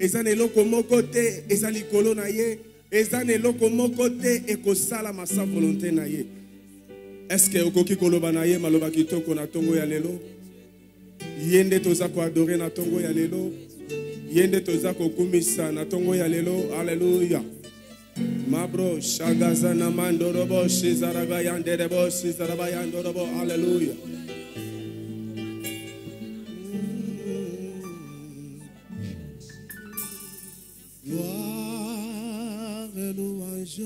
eza na eloko moko te eza likolo na ye. Eza na eloko moko te ekosala masa volonté na ye. Eske okoki koloba na ye maloba kitoko na ntongo ya lelo? Ye nde toza koadore na ntongo ya lelo. Ye nde toza kokumisa na ntongo ya lelo. Alleluya mabro shagaza na mandorobo shizaraga yanderebo shizaraba yandorobo alleluya Gloire louange.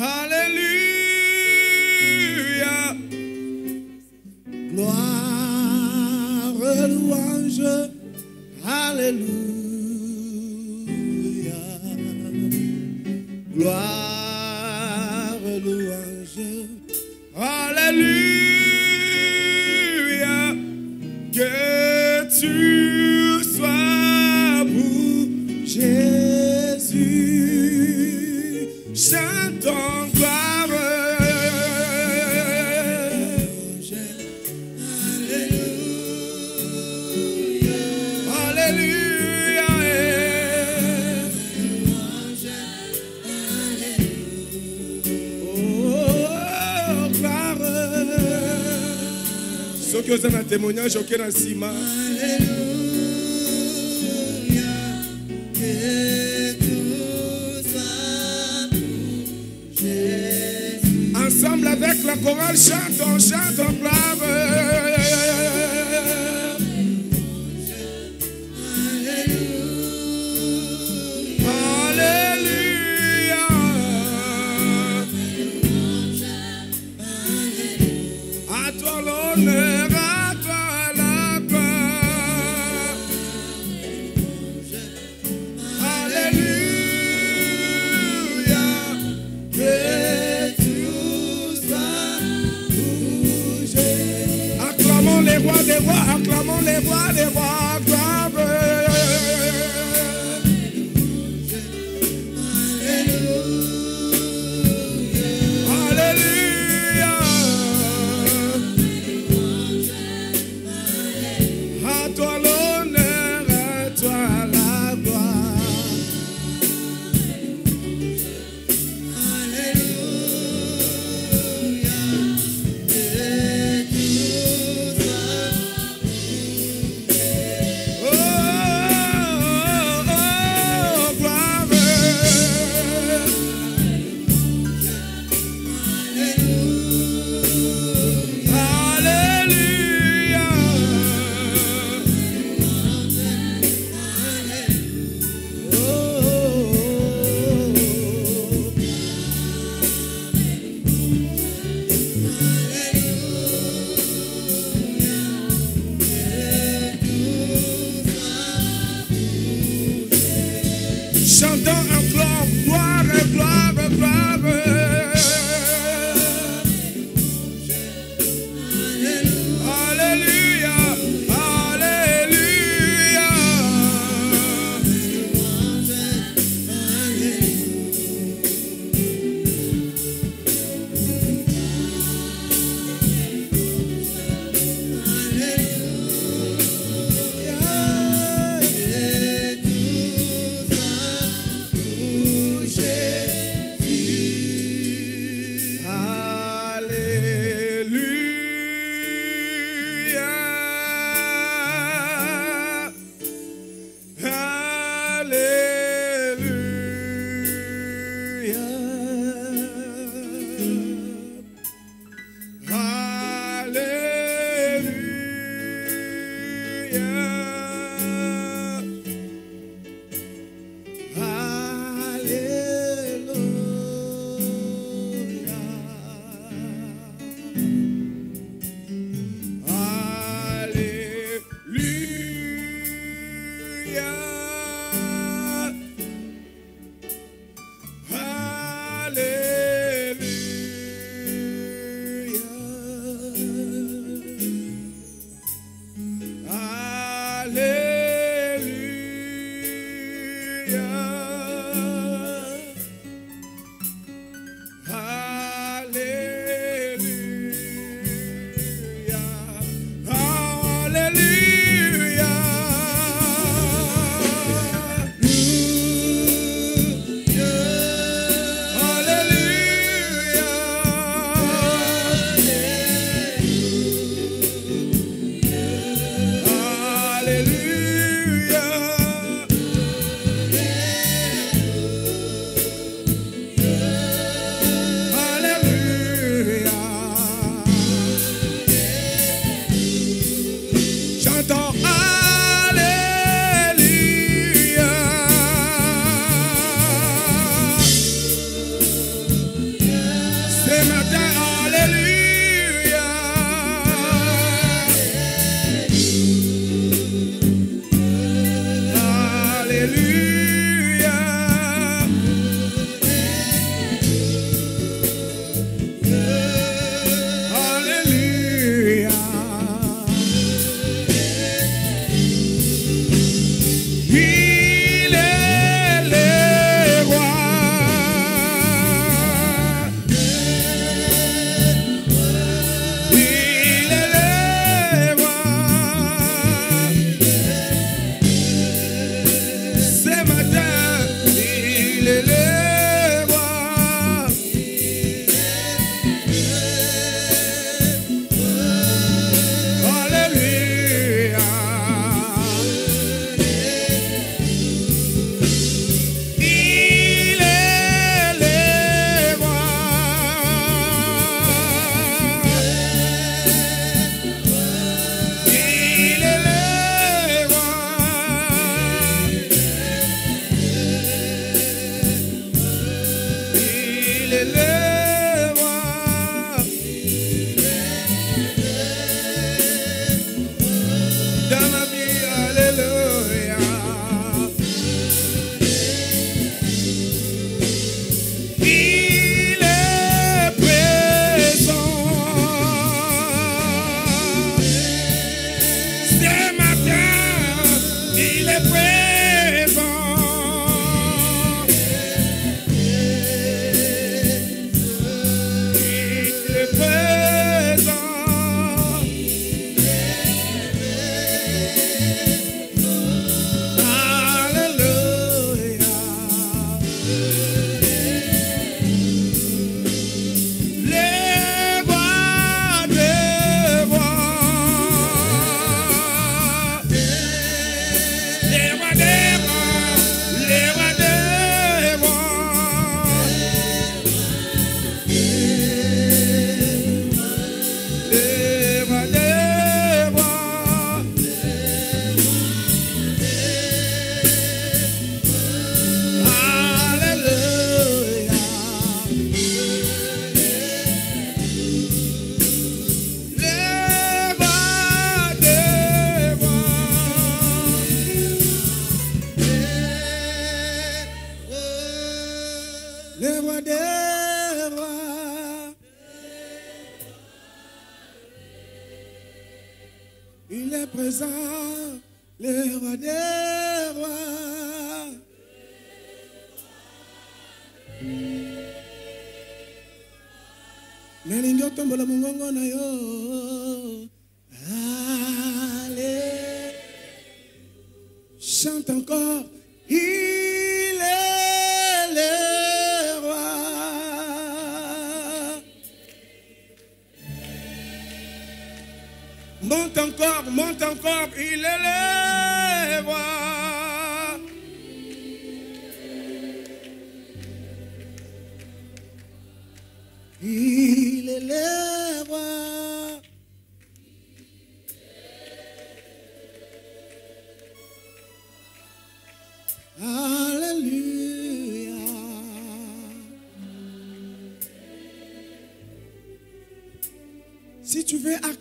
Alléluia. Gloire louange. Alléluia. Gloire louange. Alléluia. Que tu Chantons gloire. Alléluia. Oh, gloire. soki oza na témoignage oke na nsima ensemble avec la chorale chantons chantons acclamons les rois des rois,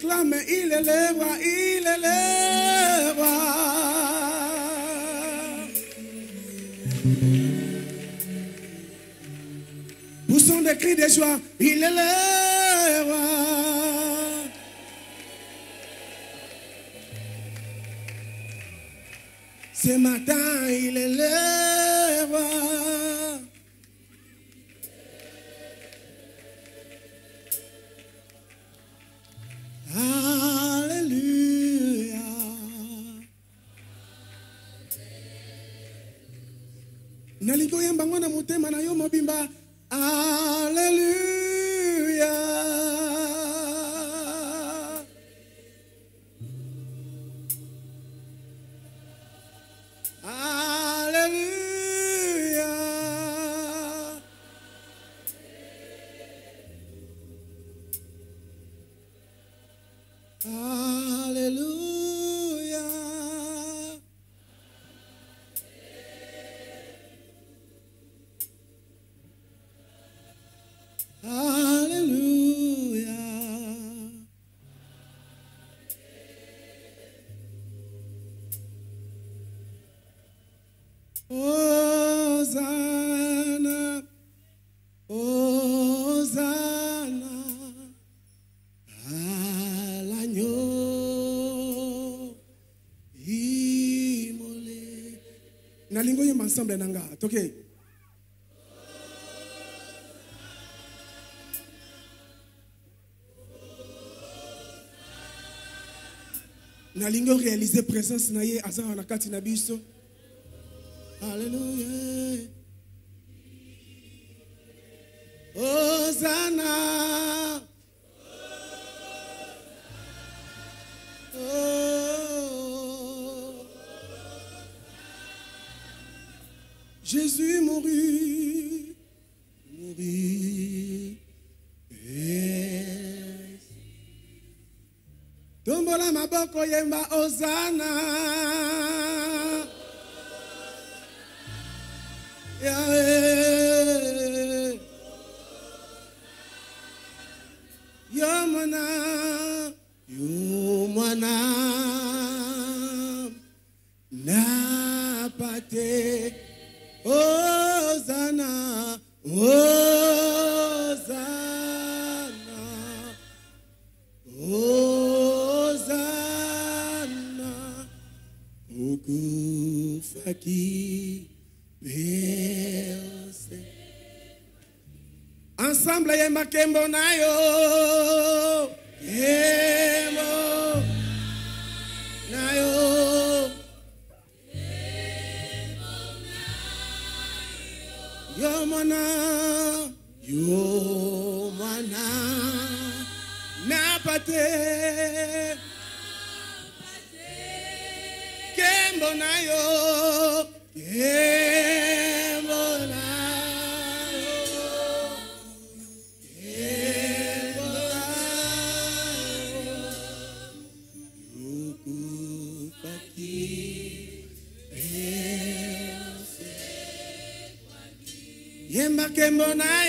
proclame, il élèvera, il élèvera. Poussons des cris de joie, il élèvera. Ce matin, ensemble na nga toke nalingi oréalize présence na ye aza na kati na biso tumbola maboko yemba ozana yeah, yeah. Ukufaki, Beose. Ensemble yemba kembo na yo Kembo na yo Yo mwana Yo mwana Napate Kembo na Yemba kembo na yo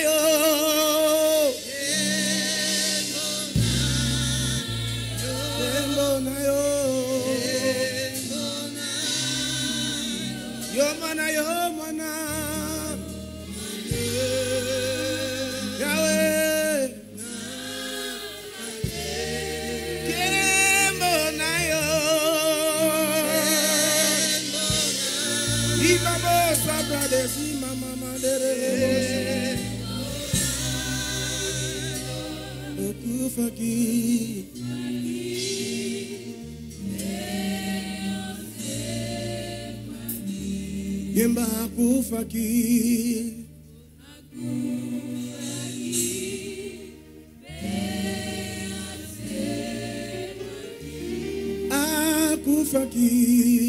aqui. Quem barracufa aqui? Acufa aqui.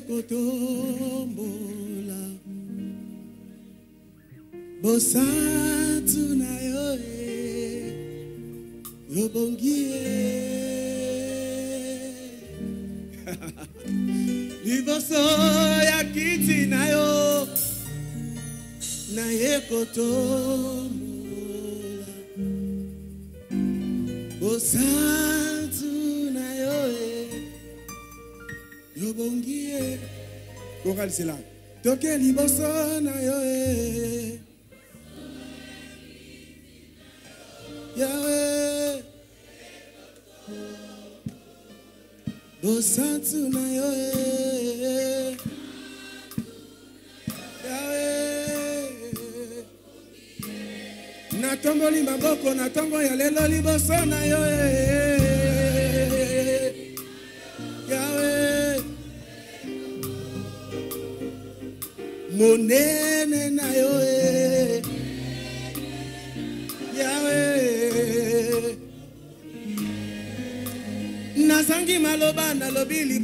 ekotombola bosatu na yo e, yobongi ye liboso ya kiti na yo na ye kotombola. Kokalisela toke liboso na yo e yawe bosantu na yo e yawe natongoli maboko na ntongo ya lelo liboso na yo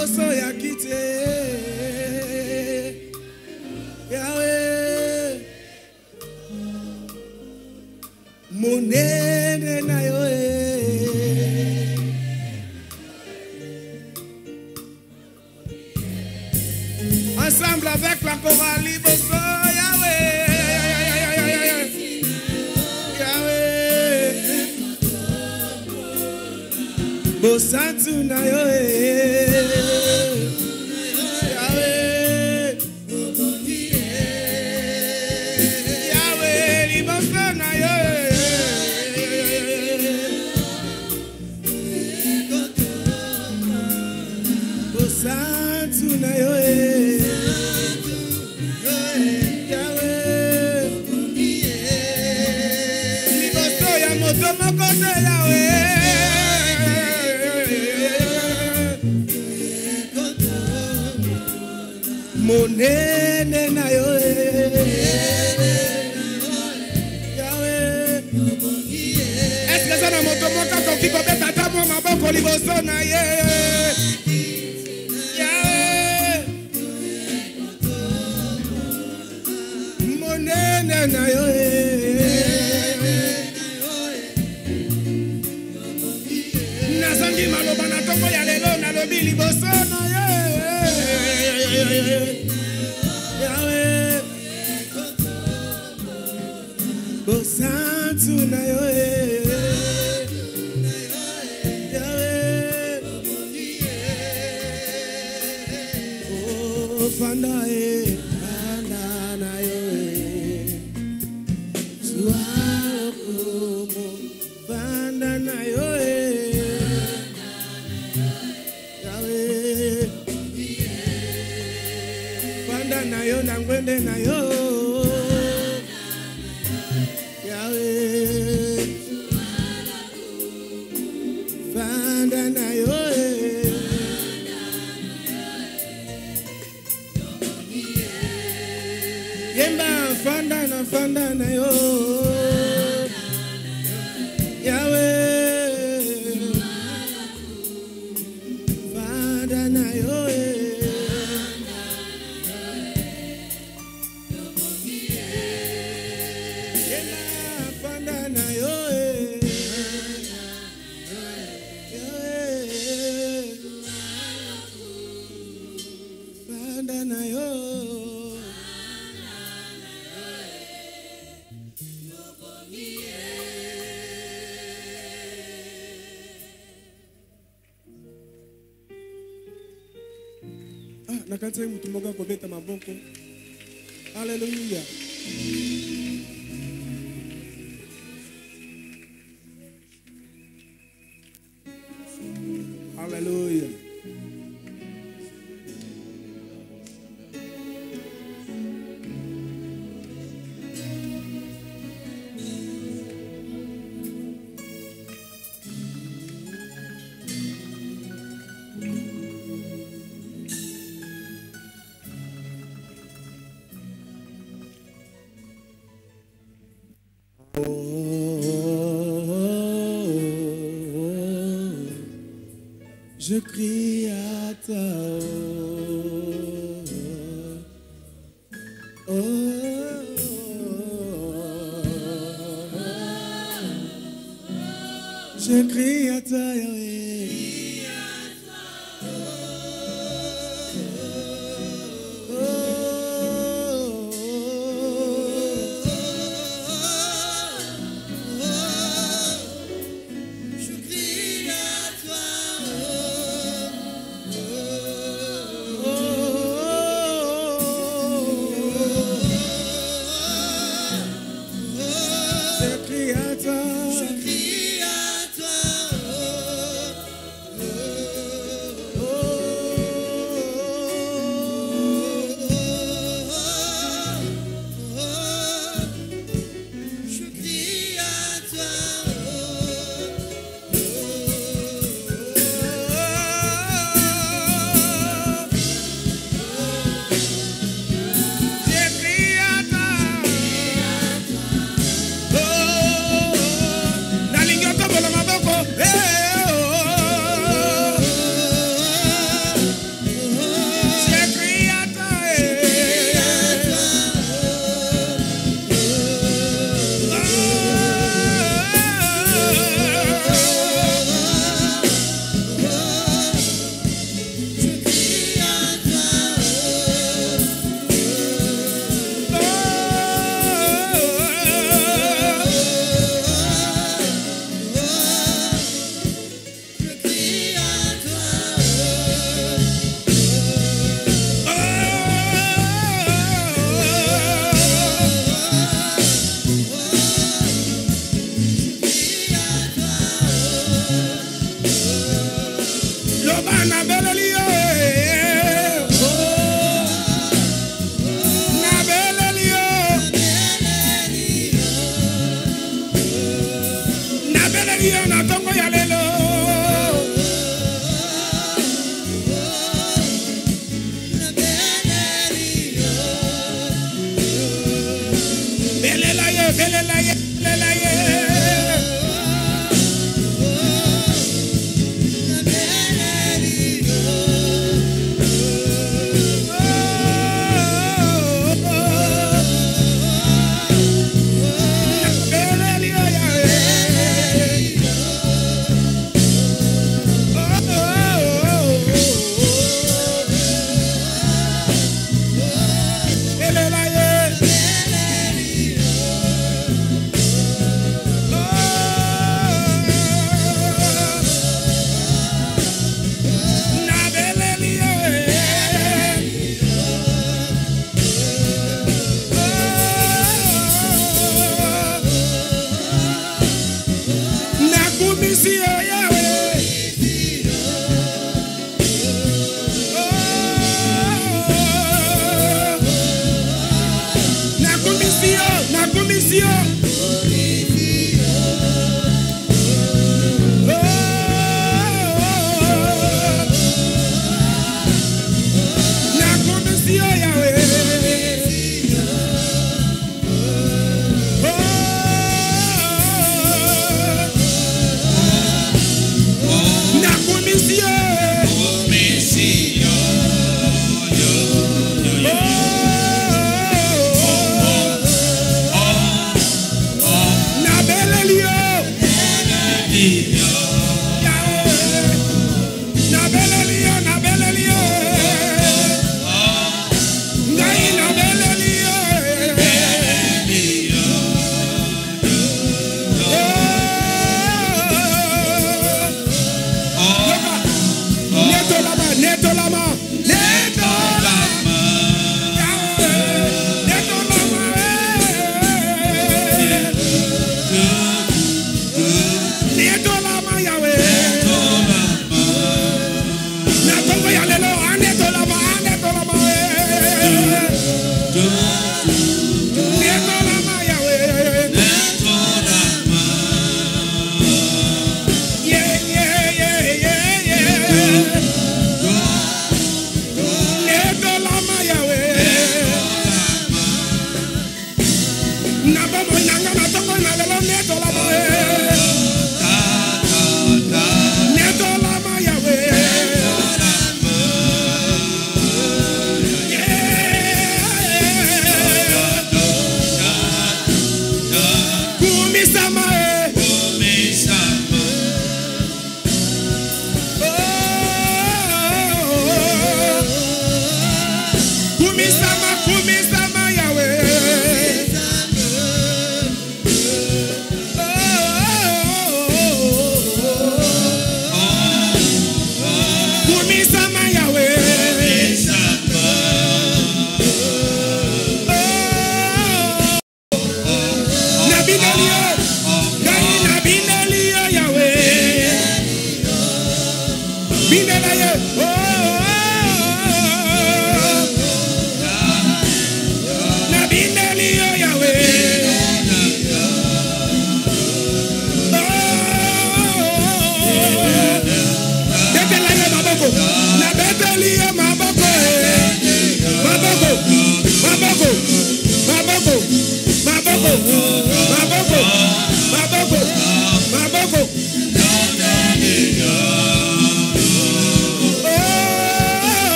liboso ya kiti yawe. Na yo ensemble avec la chorale liboso yawe. Bosantu na yo eh. liboso na ye. Monene na yo e. nazangi maloba na ntongo ya lelo nalobi liboso na ye. i je crie.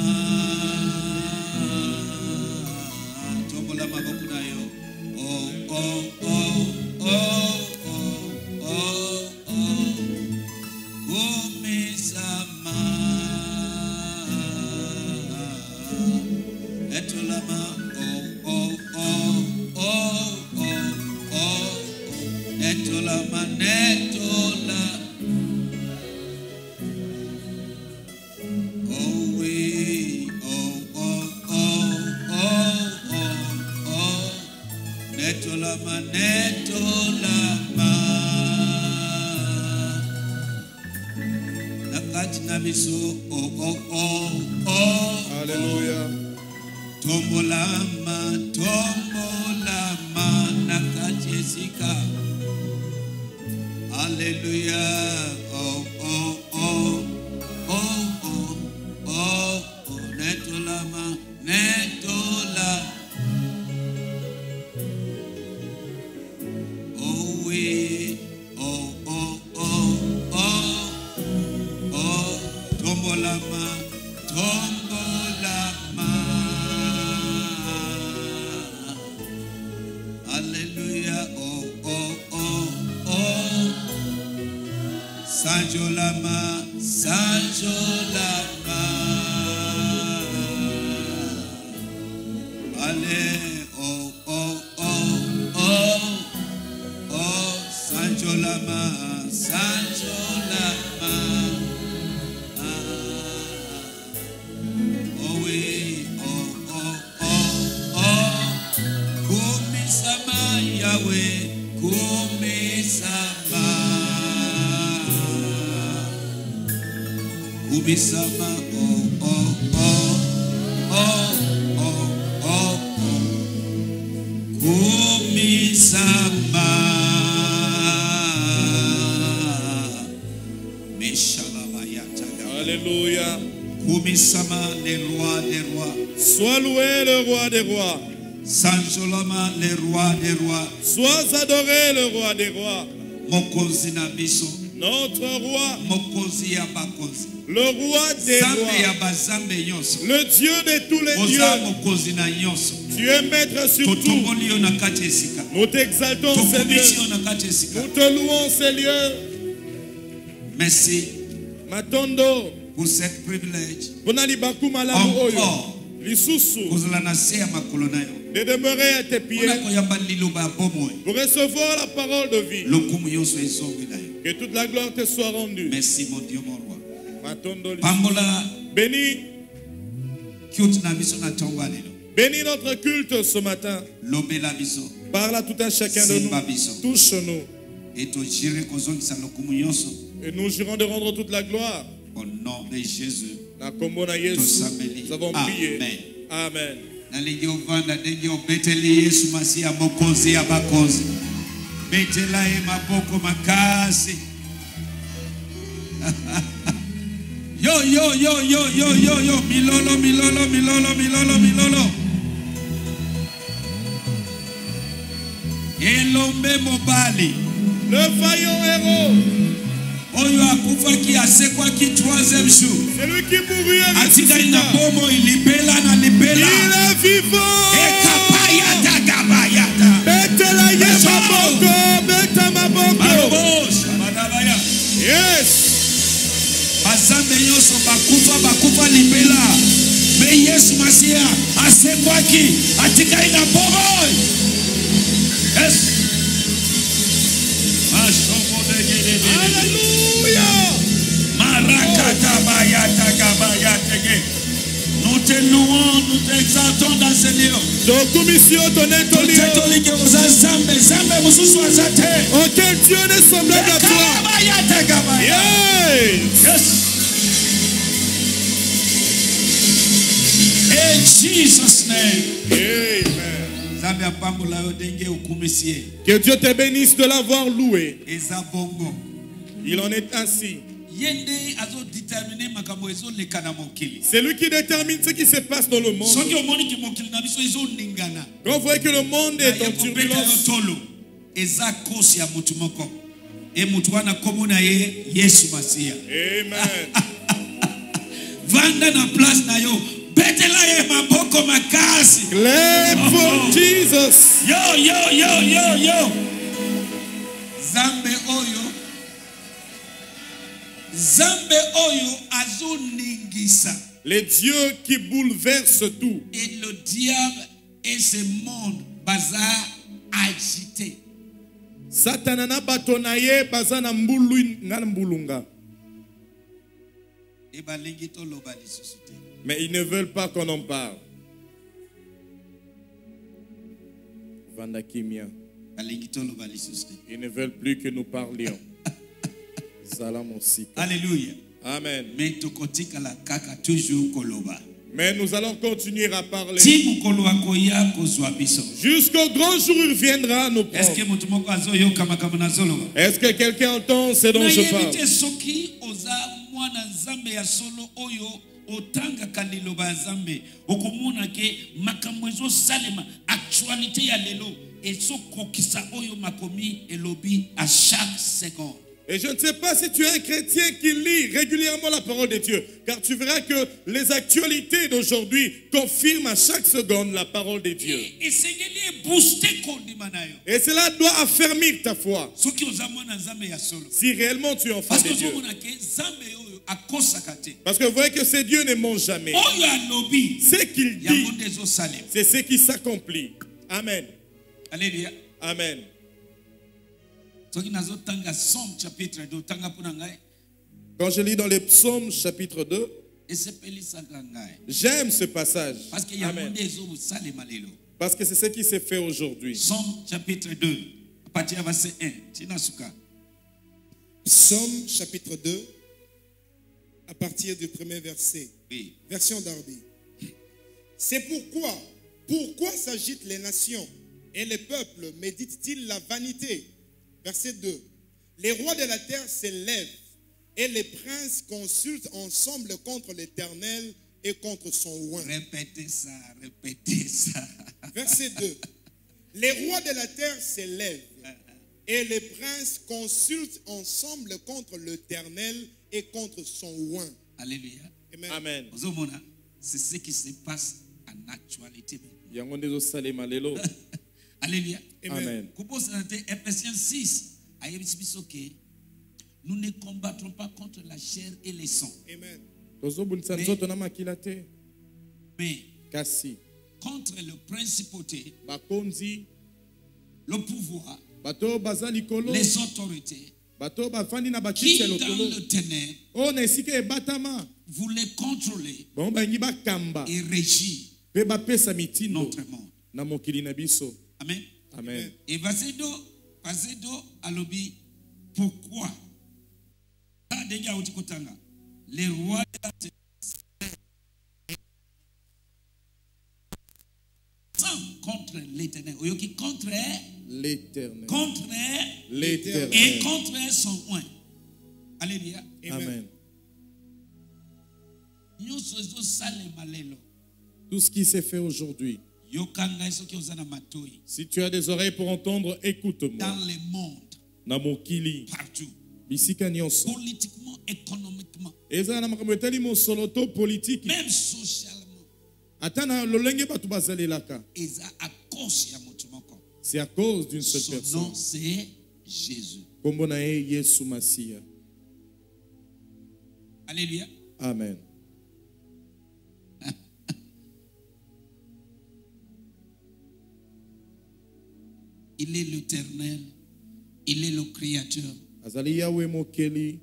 mm Mokonzi na biso. Notre roi, mokonzi ya bakonzi le roi des ya rois, bazambe nyonso le Dieu de tous les oza dieux. mokonzi na nyonso Tu es maître sur tout. totomboli yo na kati ya esika Nous t'exaltons, tokumisi yo Seigneur. na kati ya esika Nous te louons, Seigneur. merci Matondo, pour cette privilège malamu oyo. De demeurer à tes pieds pour recevoir la parole de vie. Que toute la gloire te soit rendue. merci mon dieu mon roi Bénis, notre culte ce matin. Parle à tout un chacun de nous. Touche-nous. Et nous jurons de rendre toute la gloire. au nom de jésus Na kombo na Yesu, Tosambeli. nous avons prié. Amen. Amen. nalingi ovanda ndenge obeteli yesu masiya mokonzi ya bakonzi betela ye maboko makasi yo yo yo yo yo yo yo milolo milolo milolo milolo milolo elombe mobali Le vaillant héros, oyo akufaki asekwaki 3e jour. Atikali na bomo libela na libela. Ekapa yata kaba yata betela ye maboko beta mabokoya yes. Bazambe nyonso bakufa bakufa libela. Me yesu masiya asekwaki. Atikali na bomo yes. Masomode oza nzambe nzambe mosusu aza te auquel Dieu n'est semblable à toi. Yes. In Jesus' name. Amen. Que Dieu te bénisse de l'avoir loué. Il en est ainsi. C'est lui qui détermine ce qui se passe dans le monde. Quand vous voyez que le monde est en turbulence, Amen. vanda na place na yo betela ye maboko makasi Clap for Jesus. yo yo yo yo yo Les dieux qui bouleversent tout. et le diable et ce monde baza agité Satana na bato na ye baza na mbulu na mbulunga. e balingi toloba lisusu te Mais ils ne veulent pas qu'on en parle. Vanda kimia. balingi toloba lisusu te Ils ne veulent plus que nous parlions. Alleluya Amen. Mais nous allons continuer à parler. Jusqu'au grand jour où il viendra nous prendre. Est-ce que quelqu'un entend ce dont je parle? te soki oza mwana nzambe ya solo oyo otangaka liloba ya nzambe. Okomona ke makambo ezosalema actualité ya lelo ezokokisa oyo makomi elobi à chaque seconde Et je ne sais pas si tu es un chrétien qui lit régulièrement la parole de Dieu, car tu verras que les actualités d'aujourd'hui confirment à chaque seconde la parole de Dieu. Et cela doit affermir ta foi, si réellement tu es enfant parce que de Dieu. Parce que vous voyez que ces dieux ne mentent jamais. alobi Ce qu'il dit, c'est ce qui s'accomplit. Amen. alleluya Amen. Quand je lis dans les psaumes chapitre 2, esepelisaka ngai j'aime ce passage. parce que Amen. Parce c'est ce qui s'est fait aujourd'hui. somme chapitre 2 à partir verset 1 tina suka Psaume chapitre 2, à partir du premier verset. oui Version Darby. C'est pourquoi, pourquoi s'agitent les nations et les peuples méditent-ils la vanité? Verset 2. Les rois de la terre s'élèvent et les princes consultent ensemble contre l'Éternel et contre son oint. répétez ça répétez ça Verset 2. Les rois de la terre s'élèvent et les princes consultent ensemble contre l'Éternel et contre son oint. alléluia Amen. Amen. c'est ce qui se passe en actualité alléluia Amen. kobosana te ephésiens 6 ayebisi biso ke nous ne combattrons pas contre la chair et les sang Amen. Mais- contre le principauté le pouvoir les autorités qui dans le ténèbre contrôler bango balingi bakamba. et mitindo. notre monde. Amen amen. Et verset 2 verset 2 alobi pourquoi. Ah, kotanga les rois de la terre sont contre l'éternel. Oyoki contre l'éternel. contre et l'éternel contre son oint. Alléluia. Amen. Tout ce qui s'est fait aujourd'hui si tu as des oreilles pour entendre écoute-moi. Dans le monde. Partout. Bisika nyonso. Politiquement économiquement. Ezala na makambo etali mosolo to politiki. Même socialement. Ata na lolenge bato bazalelaka. Eza à cause ya moto moko. C'est à cause d'une seule son personne. nom c'est jésus. Kombo na ye yesu masiya alléluia. Amen il est l'éternel. Il est le créateur. Azali yawe mokeli.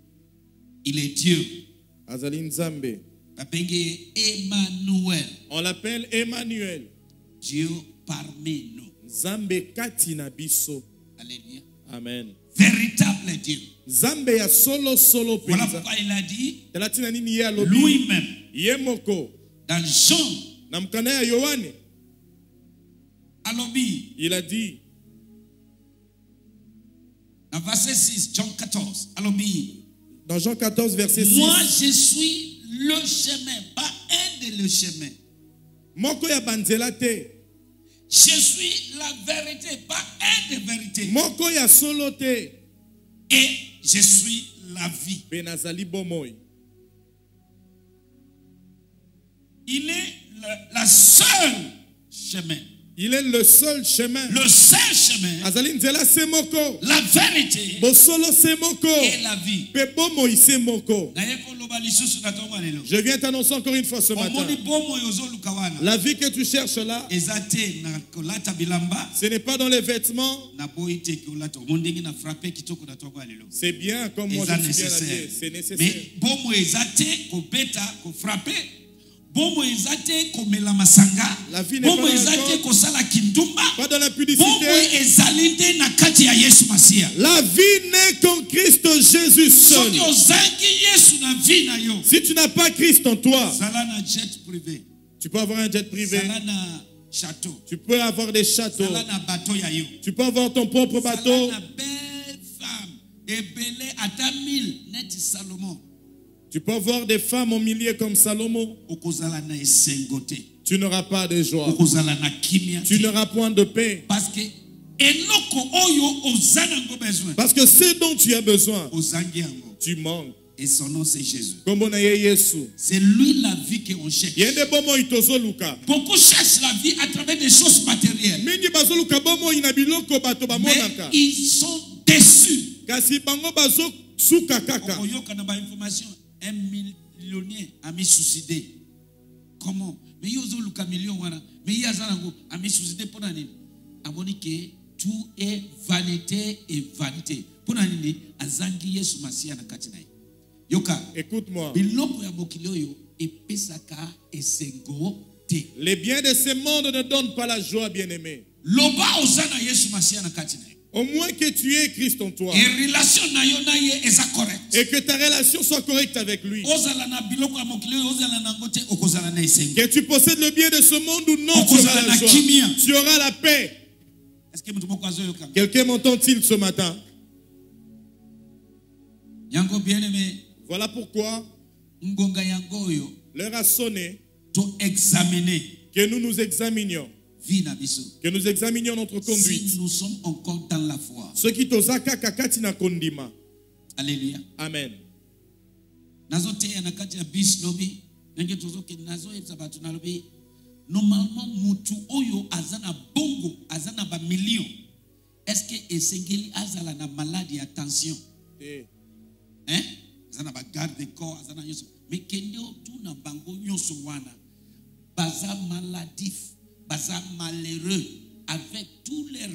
Il est dieu. Azali nzambe. Emmanuel. On l'appelle emmanuel. Dieu parmi nous. Nzambe kati na biso. Alléluia. Amen. Véritable dieu. Nzambe ya solosolo voilà mpenza pourquoi il a dit nini ye alobi? lui-même. Ye moko. Dans Jean. Na ya yohane. Alobi. Il a dit dans verset 6 Jean 14 alobi dans Jean 14 verset 6 moi je suis le chemin pas un de le chemin. Moko ya banzela te. Je suis la vérité pas un de vérité. Moko ya solo te. Et je suis la vie. Mpe nazali bomoi il est le, la seule chemin. Il est le seul chemin. Le seul chemin, Azali nzela se moko. la vérité Bosolo et la vie. Moko. Je viens t'annoncer encore une fois ce matin. La vie que tu cherches là, ce n'est pas dans les vêtements. C'est bien comme moi je suis bien. C'est nécessaire. mais bomoi eza te kobeta kofrappe bomoi eza te komela masanga La vie n'est te kosala kindumba Pas dans la bomoi publicité. ezali nde na kati ya yesu masiya La vie n'est qu'en Christ Jésus seul. soki ozangi yesu na vi na yo Si tu n'as pas Christ en toi, zala na jet privé tu peux avoir un jet privé. zala na château Tu peux avoir des châteaux. zala na bato ya yo Tu peux avoir ton propre zala bateau. na belle femme ebele ata mille neti salomon Tu peux avoir des femmes au milliers comme Salomon. Tu n'auras pas de joie. Tu n'auras point de paix. parce que Parce que ce dont tu as besoin, tu manques. et son nom c'est jésus. C'est lui la vie qu'on cherche. Beaucoup cherchent la vie à travers des choses matérielles. Mais ils sont déçus Un millionnaire ami suicide comment? Mais ye ozoluka million wana. Mais ye aza nango ami suicide mpo na nini amoni ke tout est vanité et vanité mpo na nini azangi yesu masiya na kati na ye. Yoka Écoute-moi. biloko ya mokili oyo epesaka esengo te. Les biens de ce monde ne donnent pas la joie, bien-aimé. loba oza na yesu masiya na kati na ye Au moins que tu aies Christ en toi. Et que ta relation soit correcte avec lui. Que tu possèdes le bien de ce monde ou non, tu auras la joie. Tu auras la paix. Quelqu'un m'entend-il ce matin? Voilà pourquoi l'heure a sonné que nous nous examinions, que nous examinions notre conduite. si nous sommes encore dans la foi. Ce qui tozaka na kondima. alléluia. Amen. na normalement mutu oyo aza na bongo aza na bamillion est ce que esengeli azala na hein? aza na bagarde de corps aza na nyonso. Me kende otuna bango nyonso wana baza maladif baza malheureux avec tous leurs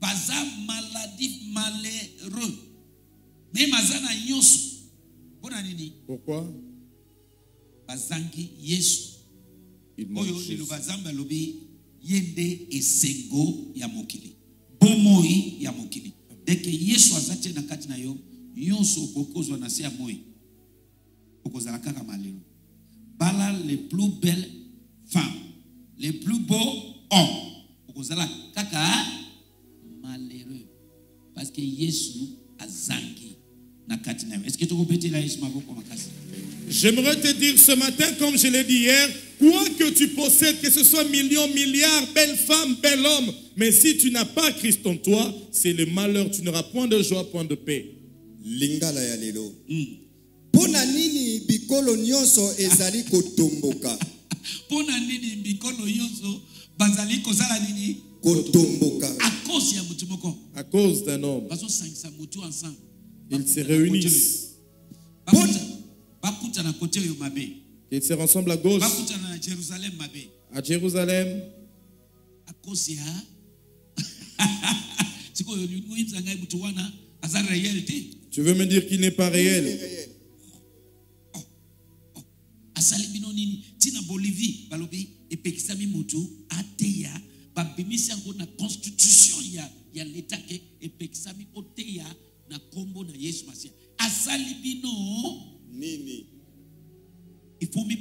baza maladif malheureux. Meme aza na nyonso mpo na nini? Pourquoi? Bazangi yesu. Oyo Jésus. liloba nzambe alobi ye nde esengo ya mokili bomoi ya mokili. Deke yesu aza te na kati na yo nyonso okoki kozwa na se ya moi. Okozala kaka malelo bala les plus belles femmes les plus beaux hommes okozala kaka malheureux parce que yesu azangi na kati na yo est ce que tokobetela yesu maboko makasi J'aimerais te dire ce matin, comme je l'ai dit hier, quoi que tu possèdes, que ce soit millions, milliards, belles femmes, bel homme, mais si tu n'as pas Christ en toi, c'est le malheur. Tu n'auras point de joie, point de paix. lingala ya lelo mm. mpo na nini bikolo nyonso ezali kotomboka? Mpo na nini mikolo nyonso bazali kozala nini? Kotomboka a cause ya motu moko. À cause d'un homme, bazosangisa motu ensemble. Ils se réunissent, Bakuta- bakuta na kote oyo mabe. Ils se rassemblent à gauche, bakutana na jerusalem mabe. À Jérusalem. a cause ya? Sikoyo oyebisa ngai motu wana aza réel te. Tu veux me dire qu'il n'est pas réel asali bino nini? Ntina bolivie balobi epekisami motu ateya babimisi yango na constitution ya, ya leta ke epekisami oteya na nkombo na yesu masiya asali bino nini? Il faut mi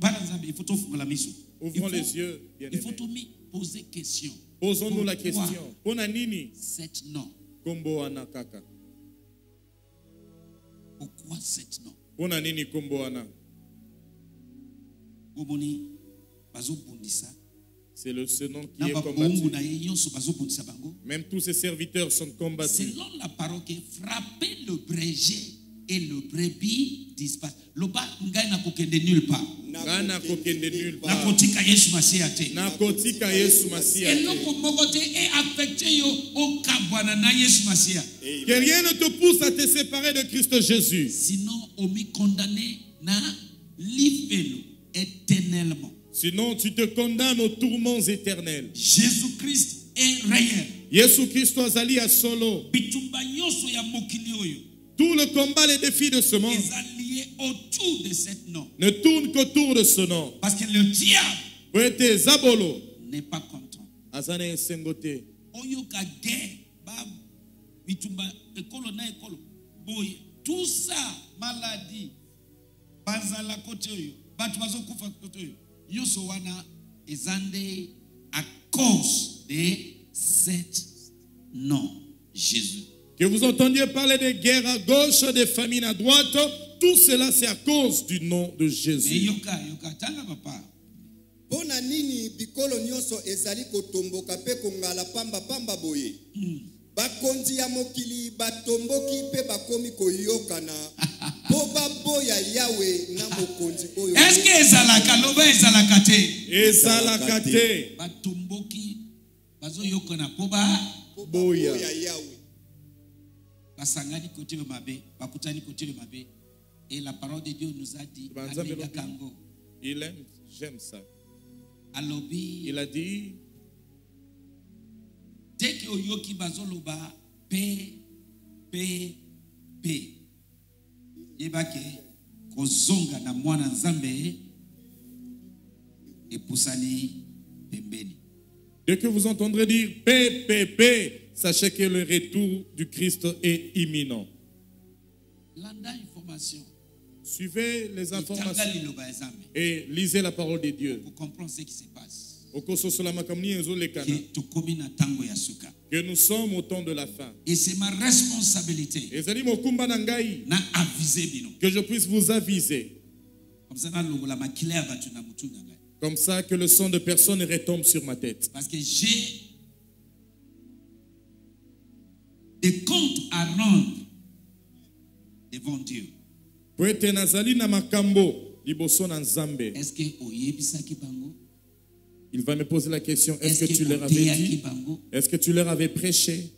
bana nzambe faut tofungola miso Ouvrons les yeux, il bien-aimés. faut tomi poser question Posons-nous la Pourquoi question. Pona nini? cette nom? Kombo wana kaka? pourquoi cette nom? Pona nini kombo wana? C'est le ce nom qui est combattu. Même tous ses serviteurs sont combattus. selon la parole frapper le berger et le brebis disparaissent. Loba ngai nakokende nulle part. Ngai nakokende nulle part. Nakotika yesu masiya te nakotika yesu masiya te eloko moko te eaffecte yo okabwana na yesu masiya que rien ne te pousse à te séparer de Christ Jésus. Sinon omikondane na lifelo éternellement. Sinon tu te condamnes aux tourments éternels. Jésus christ est réel. Kristo azali ya solo tout le combat les défis de ce monde autour de cet nom. ne tourne qu'autour de ce nom. Parce que le diable n'est pas content. Tout ça maladie banzala kote oyo bato bazokufa kote oyo nyonso wana eza nde à cause de cet nom jésus. Que vous entendiez parler de guerres à gauche, de famines à droite, tout cela c'est à cause du nom de Jésus. yoka yoka tanga papa. Mpo na nini bikolo nyonso ezali kotomboka mpe kongala pambapamba boye? Bakonzi ya mokili batomboki mpe bakomi koyokana mpo baboya yawe na mokonzi oyo. Que ezalaka loba ezalaka te? Ezalaka te. batomboki bazoyokana mpo ba mpo boya. baboya yawe. Basangani kote oyo mabe bakutani kote oyo mabe. Et la parole de dieu nous a dit Il aime, j'aime ça. alobi. Il a dit, teke oyoki bazoloba pe pe pe. Yebake kozonga na mwana nzambe epusani pembeni. Dès que vous entendrez dire paix, paix, paix, sachez que le retour du Christ est imminent. landa information. Suivez les informations et lisez la parole de Dieu. pour comprendre ce qui se passe Que nous sommes au temps de la fin. et c'est ma responsabilité que je puisse vous aviser. Comme ça que le sang de personne retombe sur ma tête. Parce que j'ai des comptes à rendre devant Dieu. Est-ce que? Il va me poser la question est-ce que tu leur avais dit est-ce que tu leur avais prêché?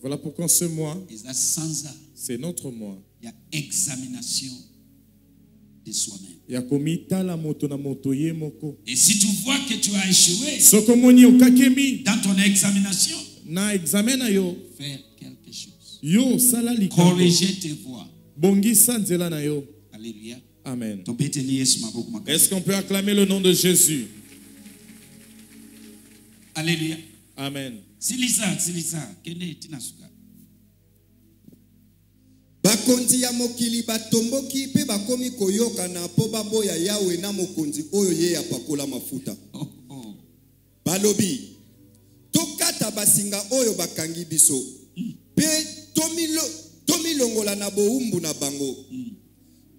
Voilà pourquoi ce mois c'est notre mois. Ya examination de soi-même. Et si tu vois que tu as échoué dans ton examination, fais quelque chose. Corriger tes voies. Alléluia. Amen. Est-ce qu'on peut acclamer le nom de Jésus? Alléluia. amen. Silisa, silisa, kende tina suka. bakonzi ya mokili batomboki mpe bakomi koyokana mpo baboya yawe na mokonzi oyo ye apakola mafuta. Oh, oh. balobi tokata basinga oyo bakangi biso mpe tomilo- tomilongola na bowumbu na bango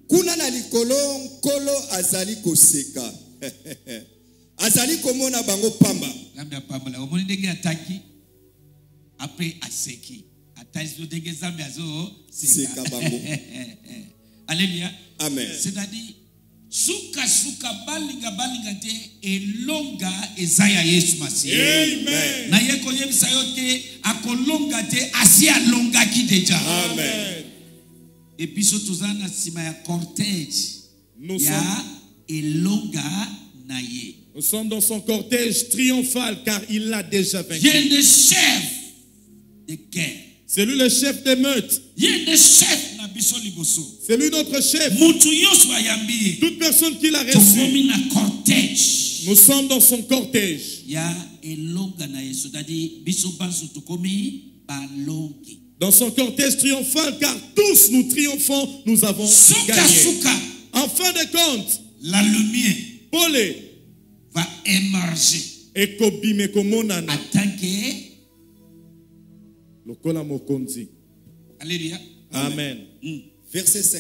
kuna na likolo nkolo azali koseka. Azali komona bango pamba. Nzambe apambola omoni ndenge ataki apres aseki. Atali so ndenge nzambe Seka. Bango. azoseka alleluya amen. C'est-à-dire sukasuka balinga balinga te elonga eza ya yesu amen. Naye koyebisa yo te akolonga te asi alongaki deja amen e biso toza na nsima ya cortège nous ya sommes elonga na ye Nous sommes dans son cortège triomphal car il l'a déjà vaincu. ye nde chef de guerre C'est lui le chef des meutes. ye nde chef C'est lui notre chef. Toute personne qui l'a reçu, nous sommes dans son cortège. Na Dans son cortège triomphal car tous nous triomphons, nous avons suka gagné. suka En fin de compte, la lumière Paul va émerger. Et Kobime Komonana, que Lokola Mokonzi. alléluia. Amen. Mm. verset 5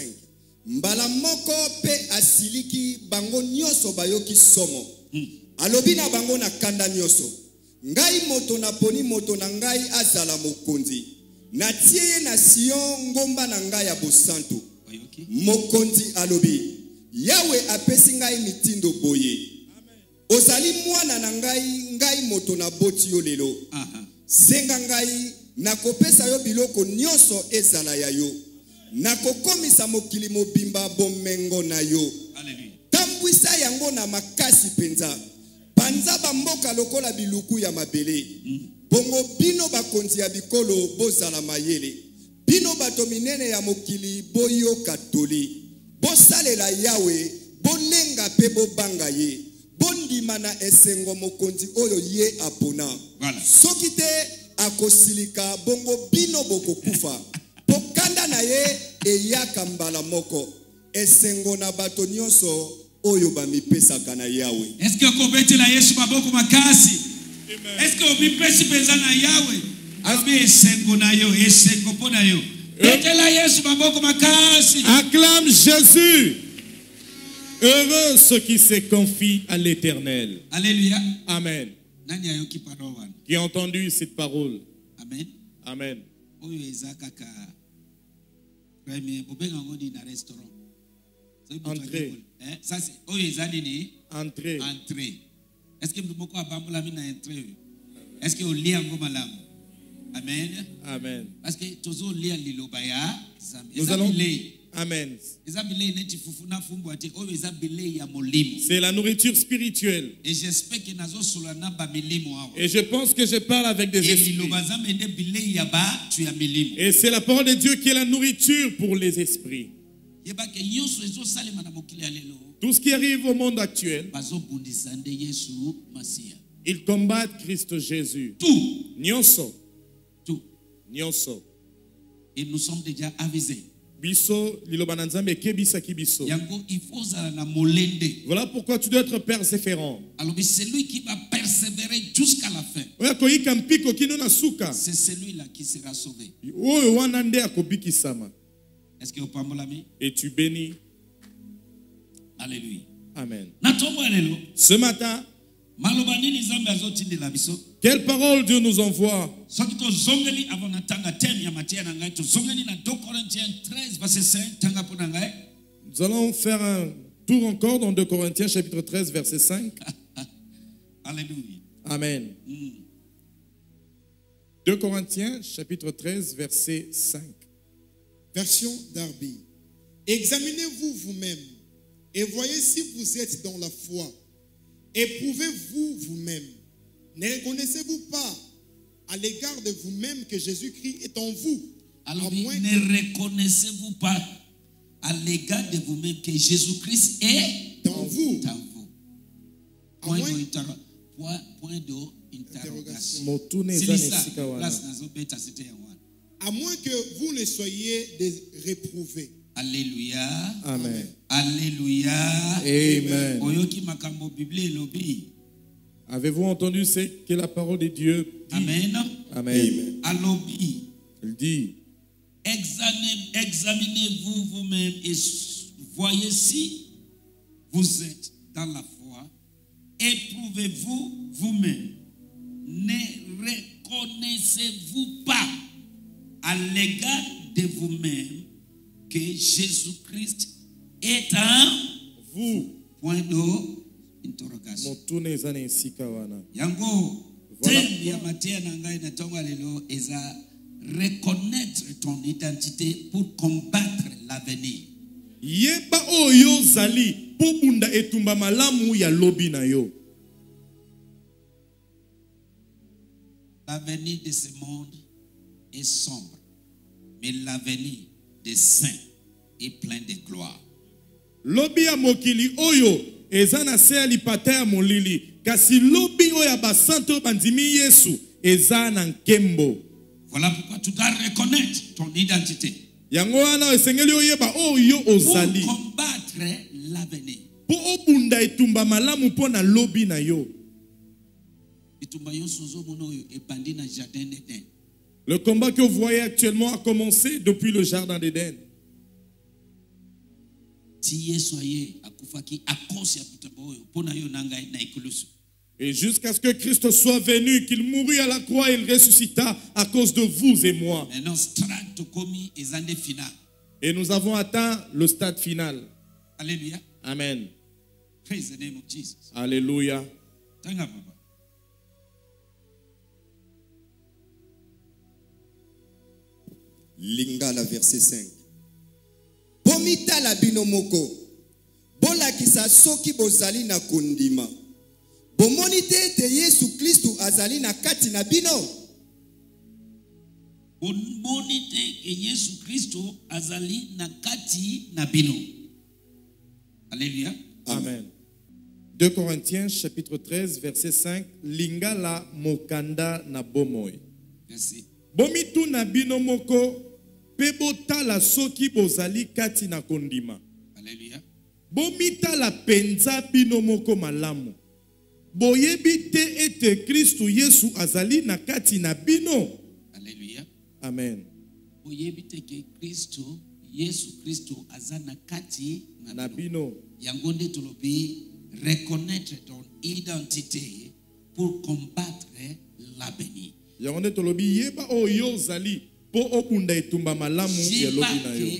mbala moko mpe asiliki bango nyonso bayoki somo. Alobi na bango na kanda nyonso. Ngai moto naponi moto na ngai azala mokonzi natie ye na sion ngomba na ngai ya bosantu. Ok. mokonzi alobi yawe apesi ngai mitindo boye. Ozali mwana na ngai ngai moto naboti yo lelo. Zenga ngai nakopesa yo biloko nyonso ezala ya yo. Nakokomisa mokili mobimba bomengo na yo. Tambwisa yango na makasi mpenza. Panza bamboka lokola biluku ya mabele bongo bino bakonzi ya bikolo bozala mayele. Bino bato minene ya mokili boyoka toli bosalela yawe bolenga mpe bobanga ye. Bondima na esengo mokonzi oyo ye apona. Voilà. soki te akosilika bongo bino bokokufa. Pokanda na ye eyaka mbala moko. Esengo na bato nyonso oyo bamipesaka na yawe. Est-ce que okobetela yesu maboko makasi est-ce que omipesi mpenza na yawe alobi esengo na yo esengo mpo na yo betela yesu maboko makasi Acclame Jésus. Heureux ceux qui se confient à l'Éternel. Alléluia. Amen. nani ayoki parole wana Qui a entendu cette parole? amen Amen. oyo eza kaka premier bobenga yango nini na restaurant Soki moto Entrée. akei kol- ça c'est- oyo eza nini? Entrez. entrée est-ce que moto moko abambolami na entrée oyo est-ce que malamu? Amen Amen. parce que tozolia liloba ya nzambe Nous allons. Amen. C'est la nourriture spirituelle. et je pense que je parle avec des esprits. Et c'est la parole de Dieu qui est la nourriture pour les esprits. Tout ce qui arrive au monde actuel, ils combattent Christ Jésus. tout. Nyonso. tout. Nyonso. et nous sommes déjà avisés. Biso, liloba na nzambe ekebisaki biso. yango il faut ozala na molende. Voilà pourquoi tu dois être persévérant. alobi celui qui va persévérer jusqu'à la fin. Oyo akoyika mpiko kino na suka. C'est celui-là qui sera sauvé. Oyo wana nde akobikisama. Est-ce que opambolami et tu bénis alléluia. Amen. Ce matin quelle parole Dieu nous envoie? Soki tozongeli avant natanga teme ya mateya na ngai tozongeli na 2 corinthiens 13 verset 5 tanga mpo na ngai? Nous allons faire un tour encore dans 2 Corinthiens chapitre 13 verset 5 alléluia. Amen. 2 Corinthiens chapitre 13 verset 5 Version Darby. Examinez-vous vous-même et voyez si vous êtes dans la foi. Éprouvez-vous vous-même. Ne reconnaissez-vous pas à l'égard de vous-même que Jésus-Christ est en vous moins, ne reconnaissez-vous pas à l'égard de vous-même que jésus-christ est dans vous en vous À point moins- point- point de interrogation motuna eza na silisa esika wana place nazobeta sete yango wana à moins que vous ne soyez des réprouvés. Alleluya amen. Alleluya amen. Avez-vous entendu ce que la parole de Dieu dit? Amen. Amen. Alobi. Il dit Examinez- Examinez-vous vous-même et voyez si vous êtes dans la foi. Éprouvez-vous vous-même. Ne reconnaissez-vous pas à l'égard de vous-même que Jésus-Christ est un vous point d'interrogation. yango Voilà. reconnaître ton identité pour combattre l'avenir yeba oyo ozali mpo bunda etumba malamu ya lobi na yo l'avenir de ce monde est sombre mais l'avenir des saints est plein de gloire. Lobi ya mokili oyo eza na se ya lipata ya molili. Kasi lobi oyo ya basante oyo bandimi yesu eza na nkembo. Voilà pourquoi tu dois reconnaître ton identité. Yango wana esengeli oyeba oyo ozali. Combattre l'avenir. Mpo obunda etumba malamu mpo na lobi na yo. Bitumba nyonso ozomona oyo ebandi na jardin le combat que vous voyez actuellement a commencé depuis le jardin d'Éden et jusqu'à ce que Christ soit venu qu'il mourut à la croix et il ressuscita à cause de vous et moi Et nous avons atteint le stade final. Alléluia. Amen. Praise the name of Jesus. Alléluia. Lingala verset 5 bomitala bino moko. Bolakisa soki bozali na kondima. Bomoni te ete yesu kristu azali na kati na bino. Bomoni te ke yesu kristo azali na kati na bino. Alleluya Amen. 2 Corinthiens chapitre 13 verset 5 lingala mokanda na bomoi. merci. Bomituna bino moko mpe botala soki bozali kati na kondima. bomitala penza bino moko malamu. Boyebi te ete kristu yesu azali na kati na bino. Alleluya amen. Oyebi te ke kristo yesu kristo aza na kati na bino. yango nde tolobi reconnaître ton identité pour combattre l'avenir yango nde tolobi yeba oyo ozali mpo obunda etumba malamu ya yeba lobi na yo.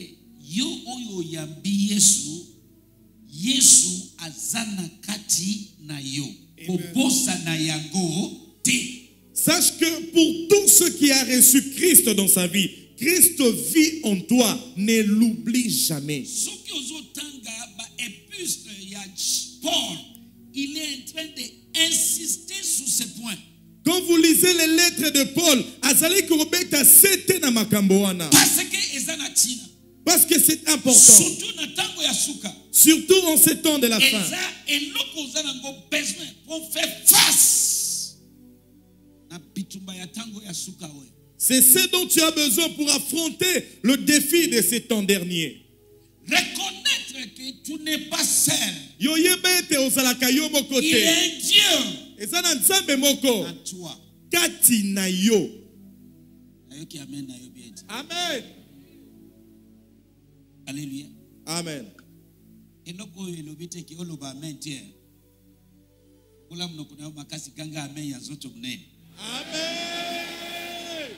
yo oyo oyambi yesu yesu aza na kati na yo. Kobosana yango te. Sache que pour tout ce qui a reçu Christ dans sa vie, Christ vit en toi. Ne l'oublie jamais. il est en train d'insister sur ce point Quand vous lisez les lettres de Paul, azali kobeta sete na makambo wana. parce que c'est important. surtout en ces temps de la fin. C'est ce dont tu as besoin pour affronter le défi de ces temps derniers. reconnaître que tu n'es pas seul il est un dieu eza na nzambe moko. Na toi. Kati na yo. Amen na yo bien amen. Alleluya amen. Eloko oyo elobi oloba amen te. Kola monoko na yo makasi ganga amen ya nzoto monene. Amen.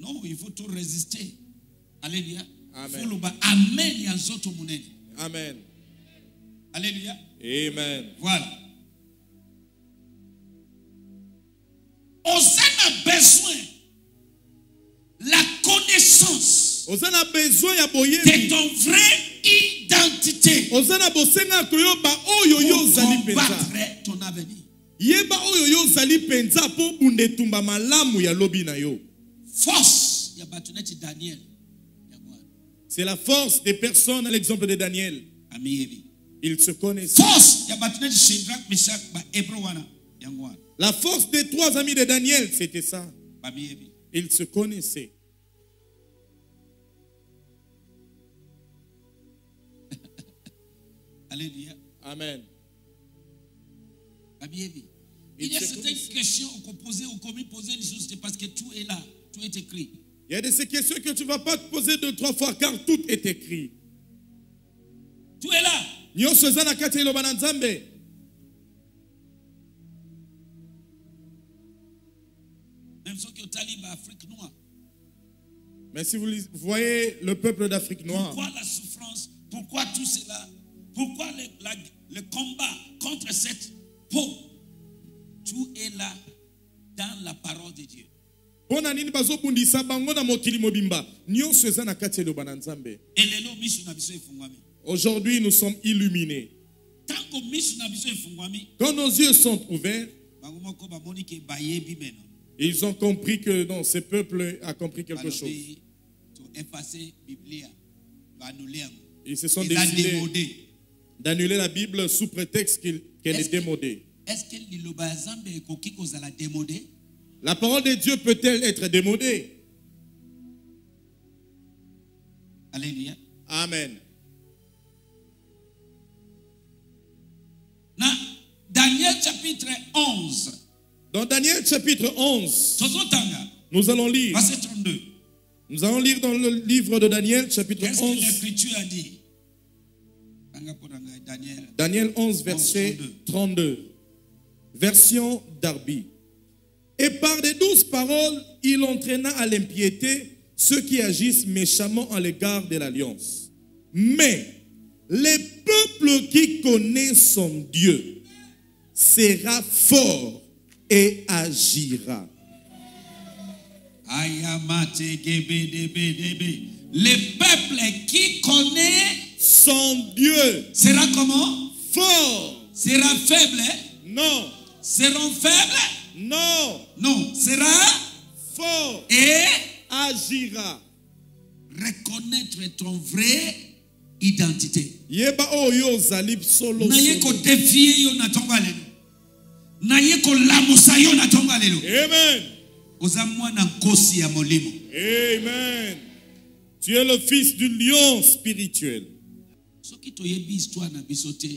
Non il faut tout résister. Alléluia. Amen. faut loba amen ya nzoto monene. Amen. Alléluia. Amen. Voilà oza na besoin la connaissance de ton vraie identité. Oza na bosenga ya koyoba oyo yo mpenza combattre ton avenir. Yeba oyo yo ozali mpenza mpo bunda etumba malamu ya lobi na yo. Force ya bato neti daniel c'est la force des personnes à l'exemple de Daniel. Ils se connaissent force ya bato neti shedrak meshak bahébreu wana yango wana la force des trois amis de Daniel c'était ça. Ils se connaissaient. Alléluia. Amen. Il y a certaines questions qu'on posait ou qu'on choses c'est parce que tout est là tout est écrit. Il y a de ces questions que tu ne vas pas te poser deux, trois fois car tout est écrit. tout est là mais si vous voyez le peuple d'Afrique noire. Pourquoi la souffrance? Pourquoi tout cela? Pourquoi le, la- le combat contre cette peau? Tout est là dans la parole de Dieu. Mpo na nini bazobundisa bango na mokili mobimba? Nyonso eza na kati ya eloba na nzambe. Elelo miso na biso efungwami aujourd'hui nous sommes illuminés. Ntango miso na biso efungwami quand nos yeux sont ouverts bango moko bamoni ke bayebi ils ont compris que non ce peuple a compris quelque chose. ils se sont décidés d'annuler la Bible sous prétexte qu'elle Est-ce est que- démodée. la parole de Dieu peut-elle être démodée? Alleluya amen. Daniel chapitre 11 dans Daniel chapitre 11 tozotanga nous allons lire verset 32 Nous allons lire dans le livre de Daniel, chapitre qu'est-ce que 11. l'écriture a dit? Daniel Daniel 11, verset 32. Version Darby. Et par des douces paroles, il entraîna à l'impiété ceux qui agissent méchamment à l'égard de l'alliance. Mais le peuple qui connaît son Dieu sera fort et agira. Le peuple qui connaît Son Dieu sera comment? Fort. Sera faible? Non, Seront faibles? Non, Non, sera fort et agira. reconnaître ton vrai identité. Oyo ozali solo. Naye kolamusa yo lelo Amen. oza mwana nkosi ya molimo Amen. Tu es le fils du lion spirituel. soki toyebi histoire na biso te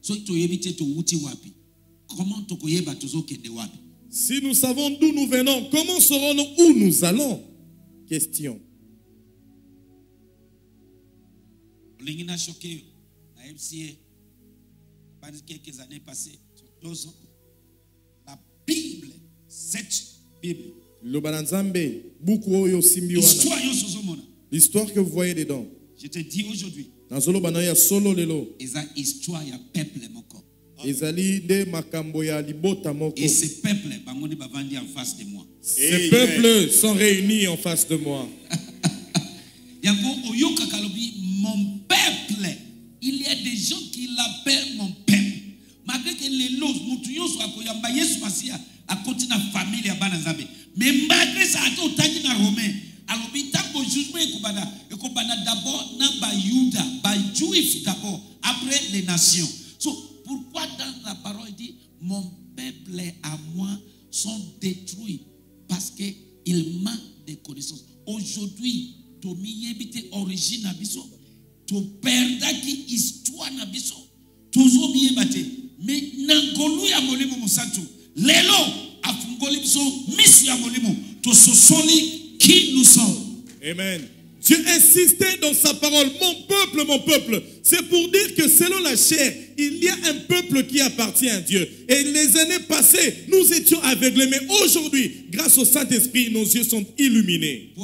soki toyebi te towuti wapi comment tokoyeba tozokende wapi? Si nous savons d'où nous venons, comment saurons-nous où nous allons? Question. olingi nachoke yo nayebisi ye bandi quelques années passées sur deux ans la bible cette bible Loba na Nzambe, buku oyo osimbi wana. histoire nyonso ozomona L'histoire que vous voyez dedans. je te dis aujourd'hui histoire ya peuple moko ezali nde makambo ya libota moko. et ce peuple bango nde bavandi en face de moi Ces Amen. peuples sont réunis en face de moi. yango oyokaka alobi mon peuple il y a des gens qui l'appellent mon peuple malgré que lelo motu nyonso akoyamba yesu masiya akoti na famille ya bana nzambe mais malgré ça ate otangi na romain. Alobi ntango jugement ekobanda ekobanda d'abord na bayuda bajuif d'abord après les nations. So pourquoi dans la parole il dit mon peuple à moi sont détruits parce que il manque de connaissances. Aujourd'hui tomiyebi te origine na biso toperdaki histoire na biso tozomiyeba te me na ngolu ya molimo mosantu lelo afungoli biso ya molimo tososoli qui nous sommes Amen. Dieu insistait dans sa parole, mon peuple, mon peuple. C'est pour dire que selon la chair, il y a un peuple qui appartient à Dieu. Et les années passées, nous étions aveuglés. Mais aujourd'hui, grâce au Saint-Esprit, nos yeux sont illuminés.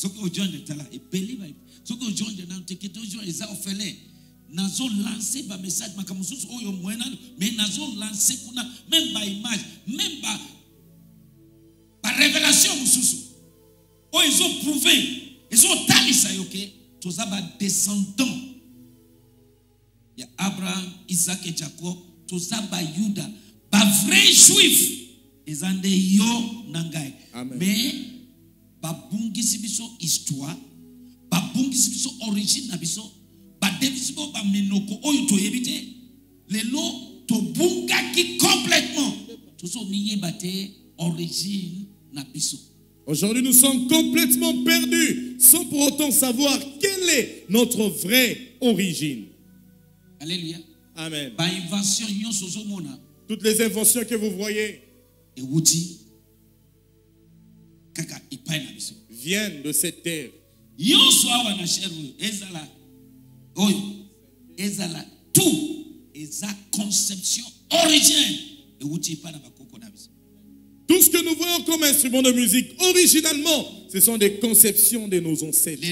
Soki ojonge tala ebele soki ojonge nano tekete ojonge eza ofele nazolanse bamessage makambo mosusu oyo moye nano mais nazolanse kuna meme baimage meme ba barévélation mosusu oyo ezoprouve ezotalisa yo ke toza badescendant ya abraham isaac et jacob toza bayuda bavrai juif eza nde yo na ngai. Babungisi biso histoire babungisi biso origine na biso badefisi biso baminoko oyo toyebi te lelo tobungaki complètement. Tozomiyeba te origine na biso. Aujourd'hui, nous sommes complètement perdus sans pour autant savoir quelle est notre vraie origine. alleluya Amen. Toutes les inventions que vous voyez oyo ezala oyo ezala tout eza conception Tout ce que nous voyons comme instrument de musique, originalement, ce sont des conceptions de nos ancêtres.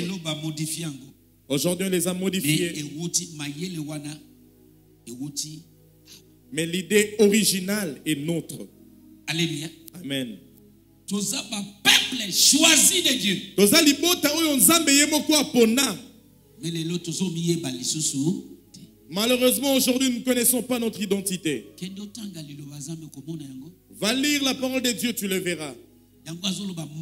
Aujourd'hui, on les a ewuti Mais l'idée originale est nôtre. alleluya Amen. Toza bapeuple choisi de dieu. Toza libota oyo nzambe ye moko apona me lelo tozomiyeba lisusu te malheureusement aujourd'hui nous ne connaissons pas notre identité. Yango va lire la parole de dieu tu le verras. Peuple. Peuple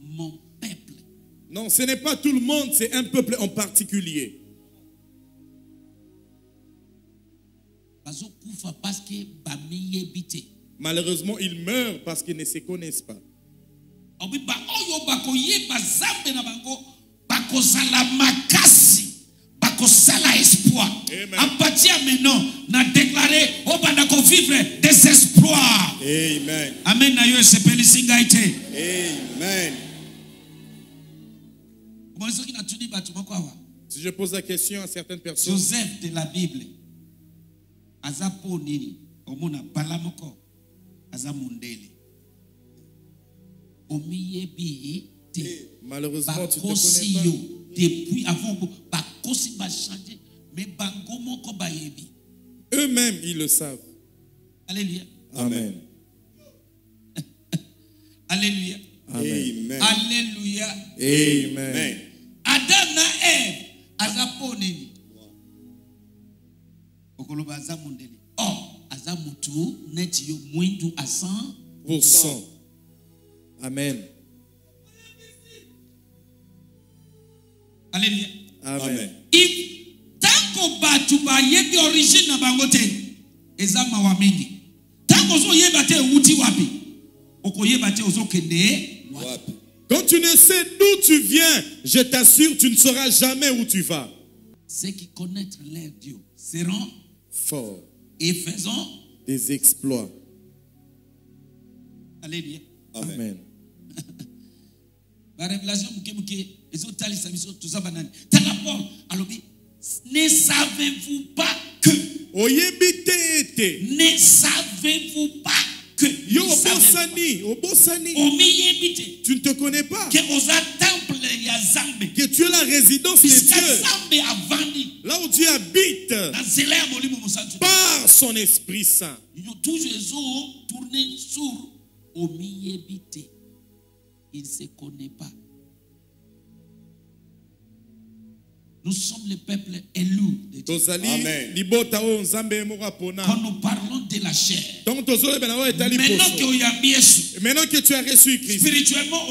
mon peuple. Non ce n'est pas tout le monde c'est un peuple en particulier malheureusement ils meurent parce qu'ils ne se connaissent pas. Na bango bakozala makasi bakosala espoir. Amen. ampatia maintenant na déclare obanda kovivre des espoirs Amen. amen na yo esepelisi ngai te Amen. omoni soki natuni bato moko awa Si je pose la question à certaines personnes, joseph de la bible aza mpo nini? Omona bala moko aza mondele omiyebi te malheureusement, tu ne te bakosi connais yo pas. depuis avant bakosi bachange me bango moko bayebi Eux-mêmes, ils le savent. alléluia Amen. alléluia Amen. alléluia Amen. Amen. adam na eve aza mpo nini? Okoloba aza mondele or aza motu neti yo mwindu a 100 Pour cent. Amen. alléluia Amen. Amen. if ntango bato bayebi origine na bango te eza mawa mingi ntango ozoyeba te ewuti wapi? Okoyeba te ozokende Wapi? Quand tu ne sais d'où tu viens, je t'assure, tu ne sauras jamais où tu vas. ceux qui connaissent leur dieu seront Et faisons Des exploits. alléluia Amen. Amen. barévélation moke moke ezotalisa biso toza banani tala paul alobi ne savez-vous pas que Oyebi te ete. ne savez-vous pas que Yo obosani, obosani. Tu ne te connais pas. Que tu es la résidence de bisika Dieu. zambe avandi Là où Dieu habite par son Esprit Saint. il ne se connaît pas nous sommes le peuple élu de Dieu. Amen. quand nous parlons de la chair maintenant que poso oyambi yesu maintenant que tu as reçu Christ spirituellement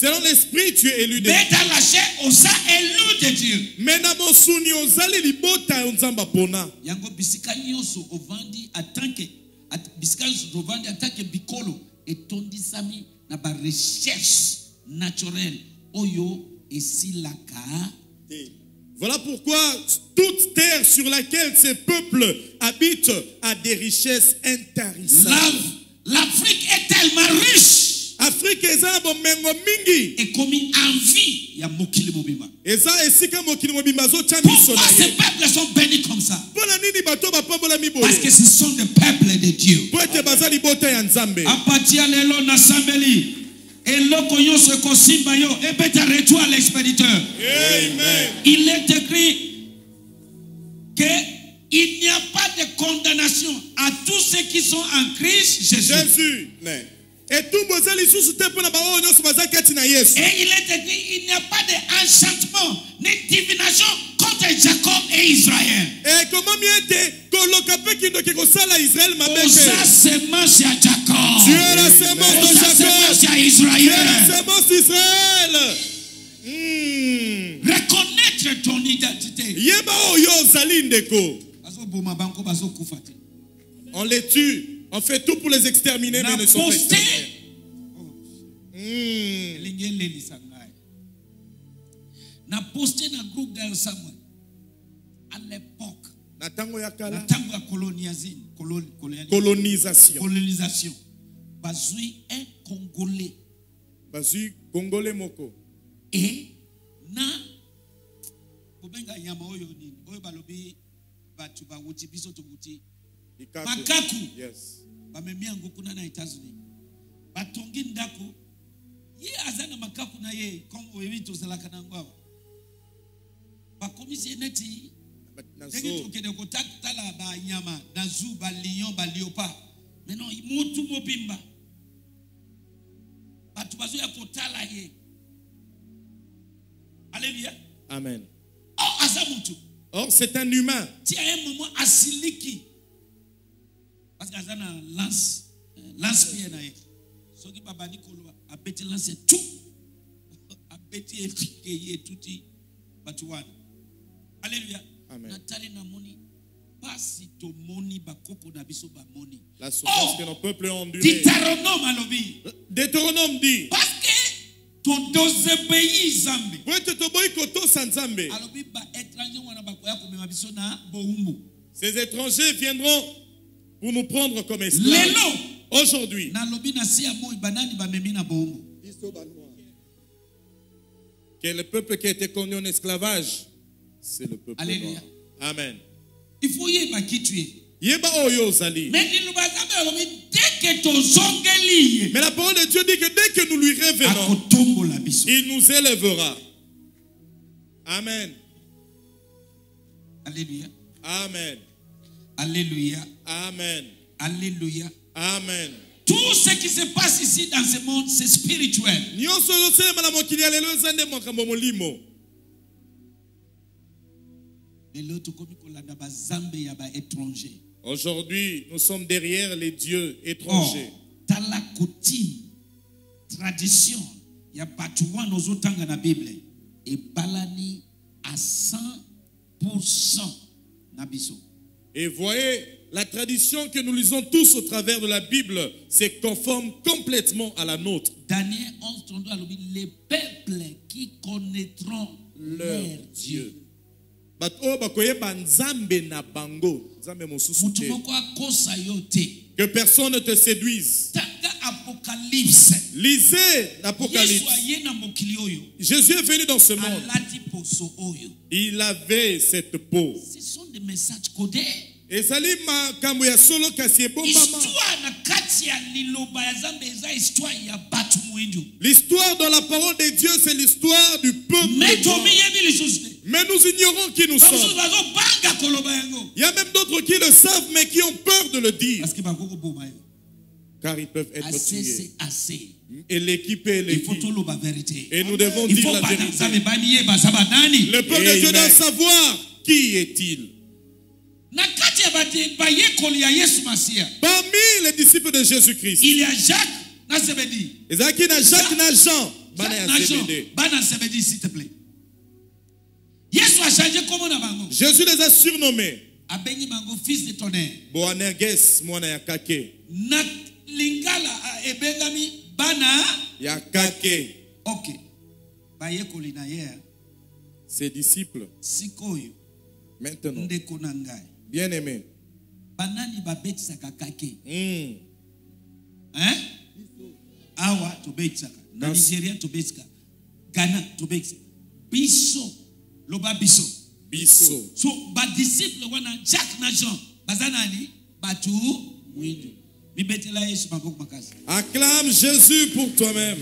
selon l'esprit tu es élu de mais dans la chair oza élu de dieu. Yango bisika nyonso ovandi atanke at- bisika nyonso tovandi atanke bikolo etondisami na barecherche naturelle oyo esilaka. Voilà pourquoi toute terre sur laquelle ces peuples habitent a des richesses intarissables. L'afrique est tellement riche. Afrika eza na bomengo mingi. Ekomi envie ya mokili mobimba. Eza esika mokili mobimba azotya miso pourquoi na ces ye? peuples sont bénis comme ça? Na nini bato parce que ce sont des peuples de dieu. Mpo ete baza libota ya nzambe. Apatia lelo nasambeli eloko ebeta retour à l'expéditeur il est écrit que il n'y a pas de condamnation à tous ceux qui sont en Christ Jésus. jésus. Etumbu eza lisusu te mpo na baoyo nyonso baza kati na yesu Et il est écrit, il n'y a pas d'enchantement ni divination contre Jacob et Israël. ekomami ete koloka mpe mabe semence à Jacob. tu es la semence de jacob à tu es la Israël. semence d'israël Hmm. Reconnaître ton identité. yeba oyo ozali ndeko Bazoboma bango bazokufa te. on les tue on fait tout pour les exterminer mais Na ne sont pas exterminés. Hmm. na poste na groupe d'un samuel. À l'époque. Na ntango ya na kala ntango ya colonialisme colo- colonialisme, colonisation. colonisation. Bazwi un congolais. Bazwi kongole moko. E na kobenga nyama oyo nini? Oyo balobi bato bawuti biso Likaku. makaku. Yes bamemi yango kuna na états-unis batongi ndako ye aza na makaku na ye comme oyebi tozalaka na yango awa bakomisi ye neti ndenge tokende kotala banyama na zu balion baliopa motu mobimba. Bato bazoya kotala ye. Alleluya amen. O aza motu or c'est un humain. Ti a asiliki parce que aza na lance lance pierre na ye soki babandi koloba abeti lance tu abeti efike ye etuti bato wana alleluya Amen. natali namoni pasi tomoni bakoko na biso bamoni la souffrance Oh! que nos peuples ont endurée ditaronome alobi Deutéronome dit. Parce que todozebei zambe po ete toboyi kotosa nzambe alobi baétranger wana bakoya komema biso na bowumbu. Ces étrangers viendront pour nous prendre comme esclaves aujourd'hui que le peuple qui a été connu en esclavage, c'est le peuple Alléluia. noir. Amen. il faut yeba kitu ye Yeba oyo ozali. Mais la parole de Dieu dit que dès que nous lui biso il nous élèvera. Amen. alléluia Amen. Alléluia. Amen. alléluia. Amen. tout ce qui se passe ici dans ce monde c'est spirituel. Aujourd'hui nous sommes derrière les dieux étrangers. Coutume tradition wana ozotanga na bible. Ebalani à 100% na biso et voyez la tradition que nous lisons tous au travers de la Bible c'est conforme complètement à la nôtre. Daniel 11 32 alobi les peuples qui connaîtront leur Dieu. Te. que personne ne te séduise lisez l'Apocalypse. Jésus est venu dans ce monde. Il avait cette peau. Ce sont des messages codés. Ezali makambo ya solo kasi L'histoire dans la parole de Dieu, c'est l'histoire du peuple. Mais nous ignorons qui nous sommes. yango Il y a même d'autres qui le savent, mais qui ont peur de le dire. Car ils peuvent être assez tués. c'est assez. Et l'équipe est il faut l'équipe. Et nous devons il dire la vérité. za banani Le peuple de Dieu doit savoir qui est-il. Parmi les disciples de Jésus-Christ, il y a jacques na sebedi Ezaki na Jacques na Jean. S'il te plaît. Jésus les a surnommés. Fils de tonnerre Lingala ebengami bana Ya kake. ok. Bayekoli na ye Ses disciples, sikoyo. Maintenant, ndeko na ngai. Bien-aimés. banani babetisaka kake. Hmm. hein? awa tobetisaka na nigeria tobetisaka ghana tobetisaka biso. Loba biso. Biso. so badisiple wana jacques na jean. Baza nani? Bato mwindu Acclame Jésus pour toi-même.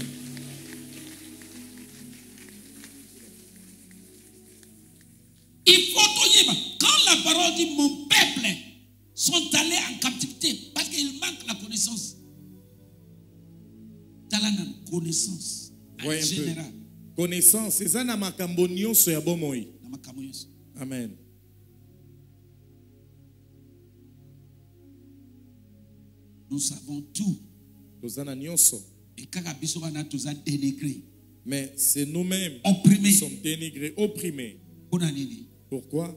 il faut quand la parole dit mon peuple sont allés en captivité parce qu'il manque la connaissance tala na connaissance en général Connaissance, eza na makambo nyonso ya bomoi. na makambo nyonso Amen. Nous savons tout. Mais c'est nous-mêmes qui sommes dénigrés, opprimés. Pourquoi?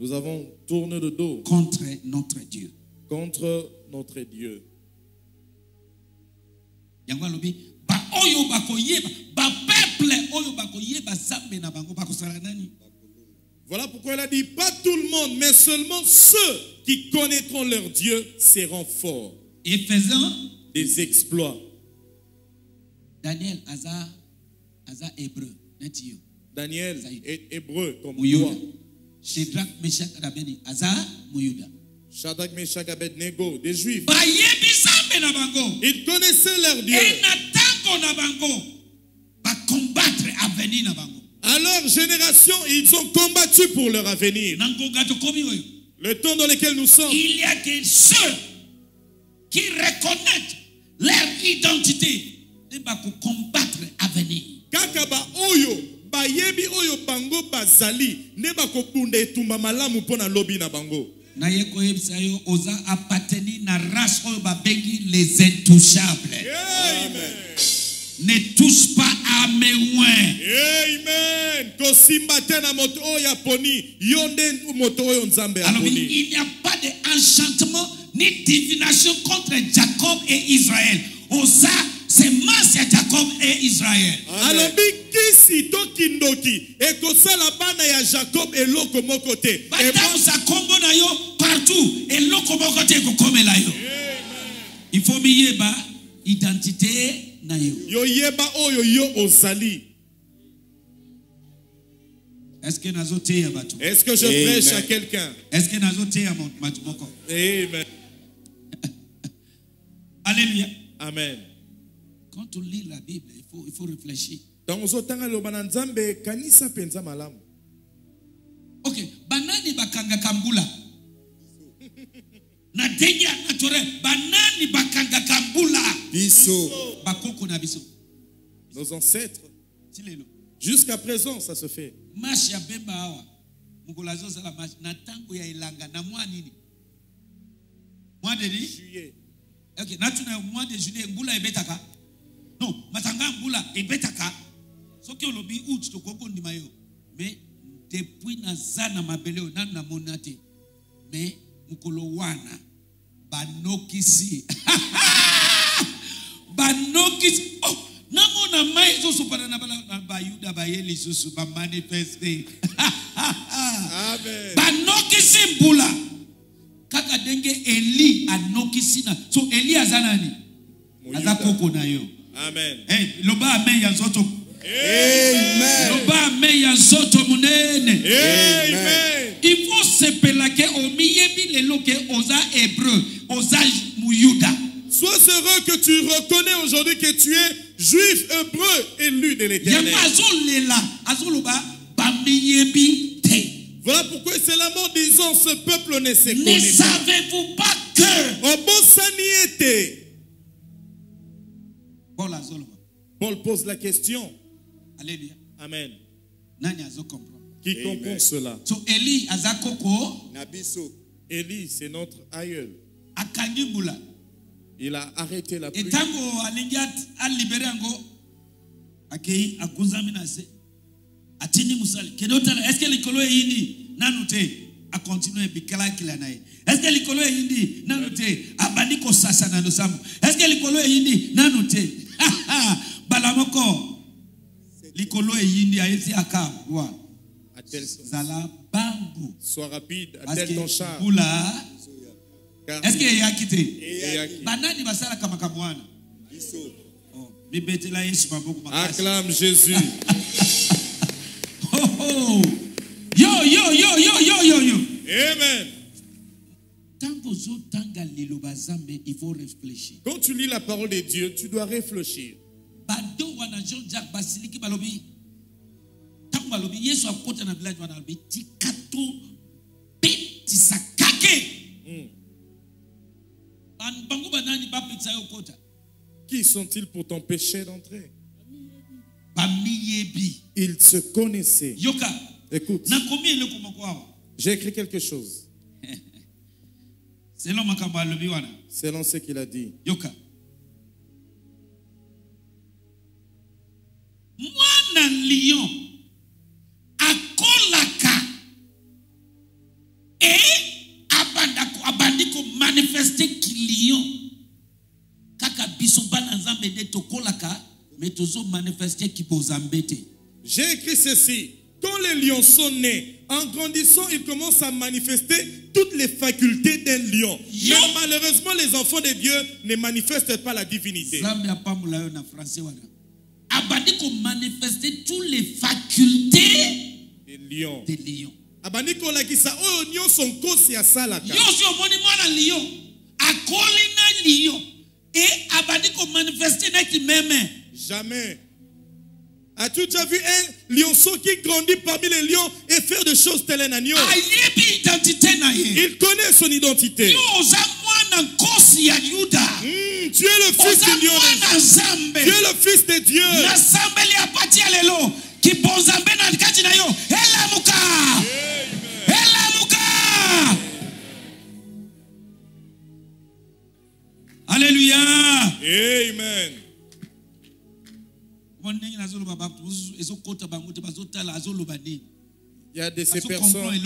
Nous avons tourné le dos contre notre dieu. contre notre Dieu. Voilà pourquoi il a dit pas tout le monde, mais seulement ceux qui connaîtront leur Dieu seront forts. efesian Des exploits. daniel aza aza hébreu Daniel est hébreu comme toi. shedrak meshak adabeni aza muyuda Shadrach, Meshach, Abednego, des Juifs. Ils connaissaient leur Dieu. À leur génération, ils ont combattu pour leur avenir. Le temps dans lequel nous sommes, il y a que ceux qui reconnaissent leur identité et combattre avenir kaka ba oyo bayebi oyo bango bazali nde bakobunda etumba malamu mpo na lobi na bango. Naye koyebisa yo oza appartenir na race oyo babengi les intouchables. Amen. Ne touche pas à mes oins Amen. alors il n'y a pas d'enchantement ni divination contre Jacob et Israël. Oza semence ya Jacob et Israël. Alobi kisi to kindoki ekosala bana ya jakob eloko moko te. Ebo- batambusa kombo na yo partout. Eloko moko te ekokomela yo. Il faut miyeba identité na yo yoyeba oyo yo ozali. Est-ce que nazoteya bato? Est-ce que je Amen. prêche à quelqu'un? Est-ce que nazoteya mo- bato moko? Amen. Alléluia. Amen. Quand on lit la bible il faut, il faut réfléchir. Ntango ozotanga liloba na nzambe kanisa malamu. Ok banani na ndenge ya naturel banani bakangaka mbula biso. Bakoko na biso. Nos ancêtres. Jusqu'à présent ça se fait. Mashe ya bemba awa. Mokolo azozala mashe na ntango ya elanga na mwa nini? Mwa de nini juillet. Ok natuna yo mois de juillet mbula ebetaka? Non matanga mbula ebetaka. Soki olobi out tokoki kondima yo. Mais depuis naza na mabele oyo nanu namona te. Mais mokolo banokisi. Banokisi. Oh, namona mai ezosopana na bala- na bayuda baye lisusu bamanifeste amen. Banokisi mbula. Kaka ndenge eli anokisi na. So eli aza nani? Aza koko na yo. Amen. Hey, loba amen ya nzoto. Amen. Loba amen ya nzoto monene. Amen. il faut sepela ke omiyebi lelo ke oza hébreu oza muyuda Sois heureux que tu reconnais aujourd'hui que tu es juif, hébreu, élu de l'éternel. Voilà pourquoi c'est la mort disant ce peuple ne se ne connaît pas. savez-vous pas que était. paul pose la question. alleluya Amen. nani Qui comprend cela? So eli aza koko. Na biso Élie, c'est notre aïeul. akangi mbula Il a arrêté la pluie. etango alingi at- alibere yango. Akei akunzami na se. Atindi mosali. Kende otala estce likolo eyindi nanu te akontinue bikelakila na ye. Estce likolo eyindi nanu te abandi kosasa na losambo. Estce likolo eyindi nanu te. Bala moko. Likolo eyindi ayesi aka wa Attelle- zala bangu Sois rapide, attelle ton char. estce eyaki te? Eyaki. banani basalaka makambo wana? Biso Oh, mibetela yesu maboko makasi Acclame Jésus. Oh, oh. yo yo yo yo yo yo yo Amen. Quand tu lis la parole de Dieu, tu dois réfléchir. Bado wana jean jacques basiliki balobi ntango balobi yesu akota na village wana alobi tika tobetisa kake. Ban- bango banani bapetisa yo okota Qui sont-ils pour t'empêcher d'entrer? Ils se connaissaient. yoka Écoute, nakomi eloko moko awa? J'ai écrit quelque chose. Selo makambo alobi wana. Selon ce qu'il a dit. yoka. Mwana lion e abandi komanifeste kilion kaka biso bana nzambe nde tokolaka me tozomanifeste kibozambe te J'ai écrit ceci. Quand les lions sont nés, en grandissant, ils commencent à manifester toutes les facultés d'un lion. Mais malheureusement, les enfants de Dieu ne manifestent pas la divinité. nzambe apambola yo na français wana abandi komanifeste tous les facultés Les lions. de lion abandi kolakisa oyo nyonso nkosi asalaka yo osi omoni mwana lion akoli na lion e abandi komanifeste neti meme jamais. As-tu déjà vu un lionceau qui grandit parmi les lions et faire des choses telles un agneau? Il connaît son identité. Hmm, tu es le fils du lion. tu es le fils de Dieu. Nasambeli azoloba nini? Il y a de ces personnes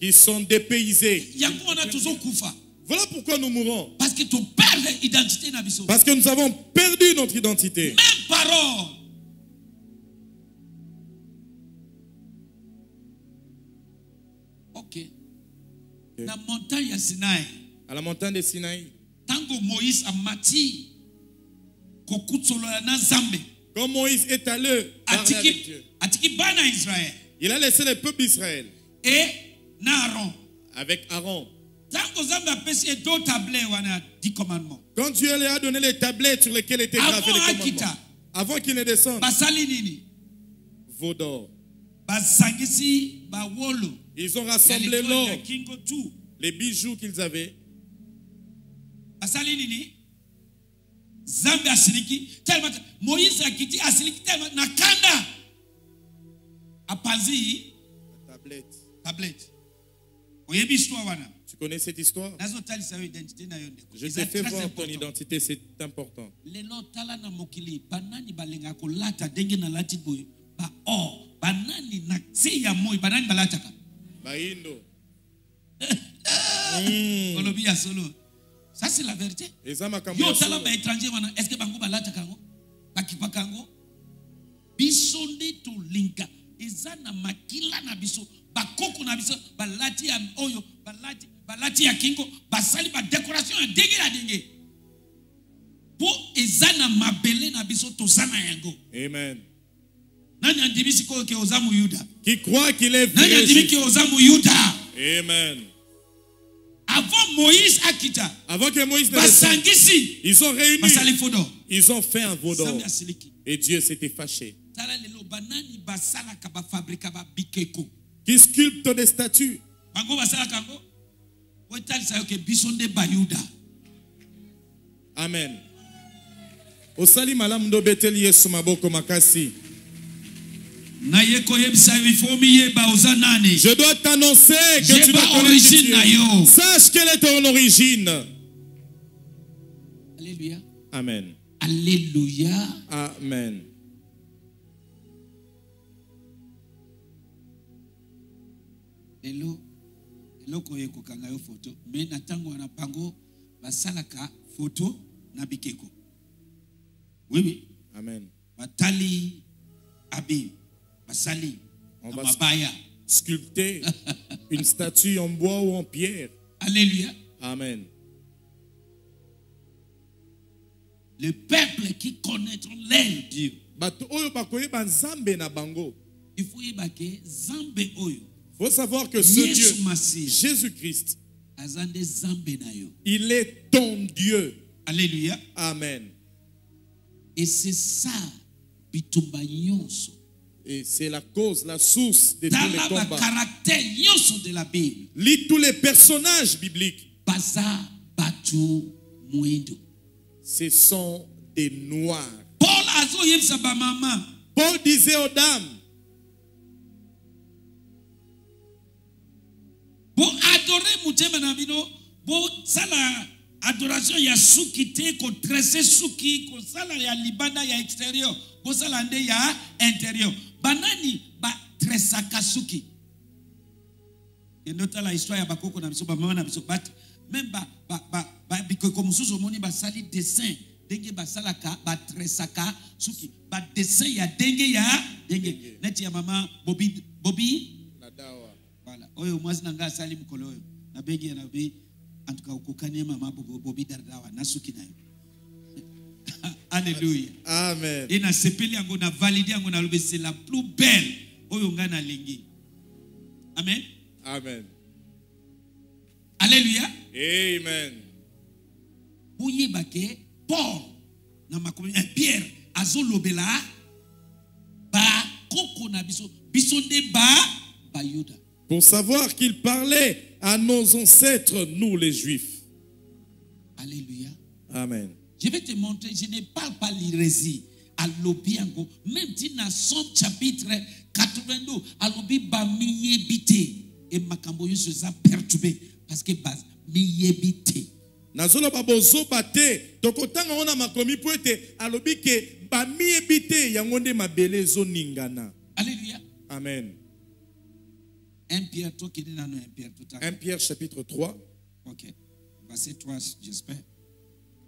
qui sont dépaysées. Voilà pourquoi nous mourons. Parce que parce que nous avons perdu notre identité. Même parole. Ok. Montagne à la montagne de Sinaï Quand Moïse est allé parler avec Dieu, il a laissé le peuple d'Israël. E na aron avec Aaron. Quand Dieu lui a donné les tablettes sur lesquelles étaient gravés Avant les commandements, avant qu'il ne descende, veau d'or. Ils ont rassemblé l'or, les bijoux qu'ils avaient. Basali nini? Nzambe asiliki telema moïse akiti asiliki telema na kanda. Apanzi La tablette. tablete oyebi histoire wana. Tu connais cette histoire? Nazotalisa yo identité na yo ndeko. Je fait très voir ton identité, c'est important. lelo tala na mokili banani balingaka kolata ndenge nalati boye. Baor banani na se ya moi banani balataka. Baïndo. olobi ya solo ça c'est la vérité. Yo tala baétranger wana est ce que bango balataka yango? Bakipaka yango? Biso nde tolinga. Eza na makila na biso bakoko na biso balati ya oyo balati, balati ya kingo basali badecoration ya ndenge na ndenge. Mpo eza na mabele na biso toza na yango. Amen. nani andimi sikoyo ke oza muyuda Qui croit qu'il est nani andimi ke oza muyuda Amen. Avant moïse akita Avant que Moïse ne ils ont réuni, ils ont fait un veau d'or. Et Dieu s'était fâché. Qui sculpte des statues. Amen. osali malamu nde obeteli yesu maboko makasi je dois t'annoncer que J'ai tu pas dois connaître origine Dieu. sache quelle est ton origine. Alléluia. Amen. Alléluia. Amen. Lelo eloko oyo ekokanga yo foto me na ntango wana bango basalaka foto na bikeko. Wiwi amen. Batali abi basali On va- sculpter une statue en bois ou en pierre. Alléluia. Amen. Le peuple qui connaîtront leur dieu. Il faut savoir que ce Dieu Jésus-Christ il est ton Dieu. Alléluia. Amen. Et c'est ça bitumba nyonso et c'est la cause la source de tous les combats. nyonso de la bible. Lis tous les personnages bibliques. Baza mwindo ce sont des noirs. Paul azoyebisa bamama Paul disait aux dames boadore motema na bino. Bosala adoration ya suki te kotrese suki kosala ya libanda ya extérieur bosala nde ya intérieur banani batresaka suki kende otala histoire ya bakoko na biso bamama na biso bat meme ba- ba- ba- ba- bikeko mosusu omoni basali dessin. Ndenge basalaka batresaka suki badessin ya ndenge ya ndenge neti ya mama bobi bobi voilà. Oyo mwasi na ngai asali mokolo oyo. Nabengi ye nabi antuka okokani ye mama bobi dardawa nasuki na yo alleluya amen. E nasepeli yango na valide yango nalobi c'est la plus belle. Oyo ngai nalingi. Amen. Amen. Alleluya amen. Boyeba ke paul na makomi eh, pierre azolobela bakoko na biso. Biso nde ba bayuda. Pour savoir qu'il parlait à nos ancêtres nous les juifs. Alleluya amen Je vais te montrer, je ne parle pas l'hérésie. alobi yango même ti na somme chapitre 82 alobi bamiyebi te e makambo nyonso eza perturbe parce que ba- miyebi te nazoloba bozoba te. Tokotanga ngo na makomi mpo ete alobi ke bamiyebi te yango nde mabele ezoningana alléluia. Amen. 1 pierre tokende nano 1 pierre totanga 1 pierre chapitre 3 ok. Verset 3 j'espère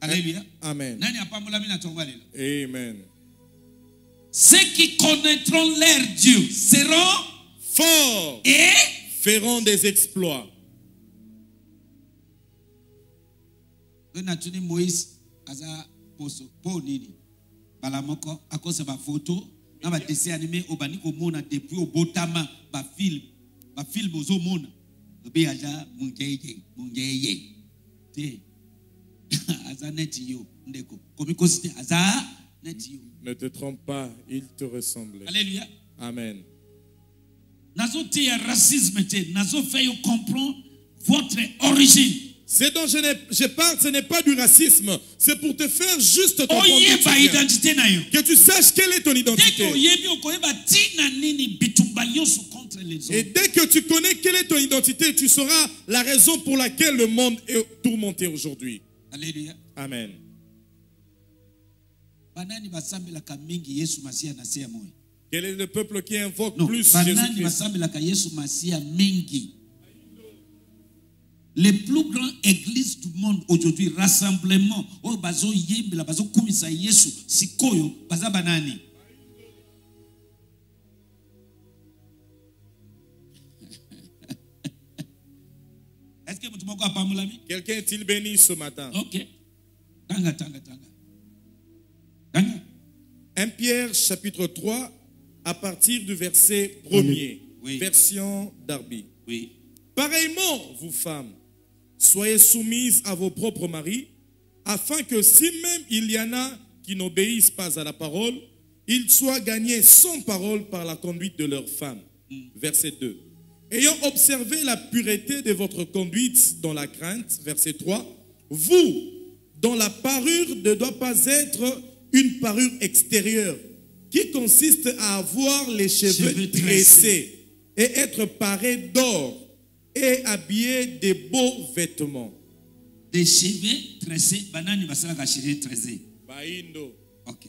alléluia. Amen. Amen. Ceux qui connaîtront leur dieu seront forts et feront des exploits. Oyo natuni moïse aza poso mpo nini. Mbala moko akosa bafoto na badessin animé oyo bandi komona depuis obotama bafilme bafilme ozomona obi aza mungeye mungeye. Te Ne te trompe pas, il te ressemblait. alleluya Amen. votre origine Ce dont je, je parle, ce n'est pas du racisme. C'est pour te faire juste viens. identité Que tu saches quelle est ton identité. Et dès que tu connais quelle est ton identité, tu sauras la raison pour laquelle le monde est tourmenté aujourd'hui. Amen. Quel est le peuple qui invoque non plus Jésus-Christ? mingi. Les plus grandes églises du monde aujourd'hui rassemblement oyo bazoyembela bazokumisa yesu sikoyo baza banani Quelqu'un est-il béni ce matin? Ok tanga tanga tanga tanga 1 Pierre chapitre 3 à partir du verset 1er. Oui. Version Darby. oui Pareillement, vous femmes, soyez soumises à vos propres maris, afin que si même il y en a qui n'obéissent pas à la parole, ils soient gagnés sans parole par la conduite de leurs femmes. Verset 2. Ayant observé la pureté de votre conduite dans la crainte, verset 3, vous, dont la parure ne doit pas être une parure extérieure, qui consiste à avoir les cheveux, Cheveux tressés. et être paré d'or et habillé de beaux vêtements. des cheveux tressés banani basalaka cheveux tressés Baindo. ok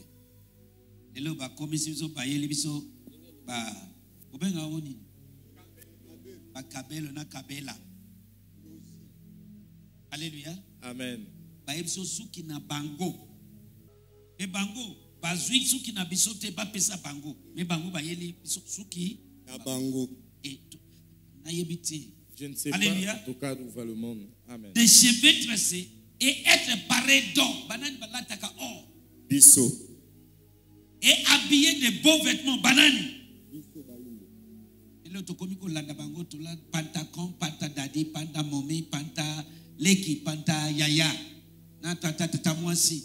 biso biso ba kobenga bakabelo na kabela. Alleluya Amen. bayebi biso suki na bango. Me bango bazwi suki na biso te bapesa bango. Me bango bayeli biso suki. Na bango. E nayebi te. Je ne sais Alléluia. pas en tout cas d'où va le monde. Amen. des cheveux tressés et être paré d'or. Balataka or? Biso. Et habillé de beaux vêtements. Banani elo tokomi kolanda bango tola pantacon panta dadi panta momi panta leki panta yaya. Na tata tata mwasi.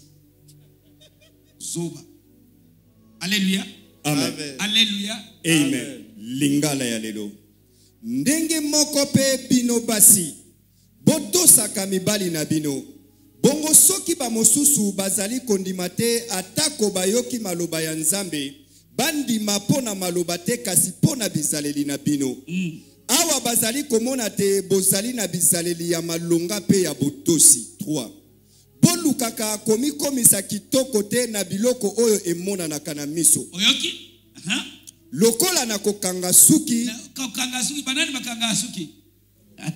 Zoba. Alleluya amen. Alleluya amen. Lingala ya lelo. Ndenge moko mpe bino basi botosaka mibali na bino. Bongo soki bamosusu bazali kondima te atako bayoki maloba ya nzambe bandima mpo na maloba te kasi mpo na bizaleli na bino. Awa bazali komona te bozali na bizaleli ya malonga mpe ya botosi. 3 bolukaka komikomisa kitoko te na biloko oyo emonanaka na miso. Oyoki? Aha. lokola na kokanga suki. Kokanga suki banani bakanga suki?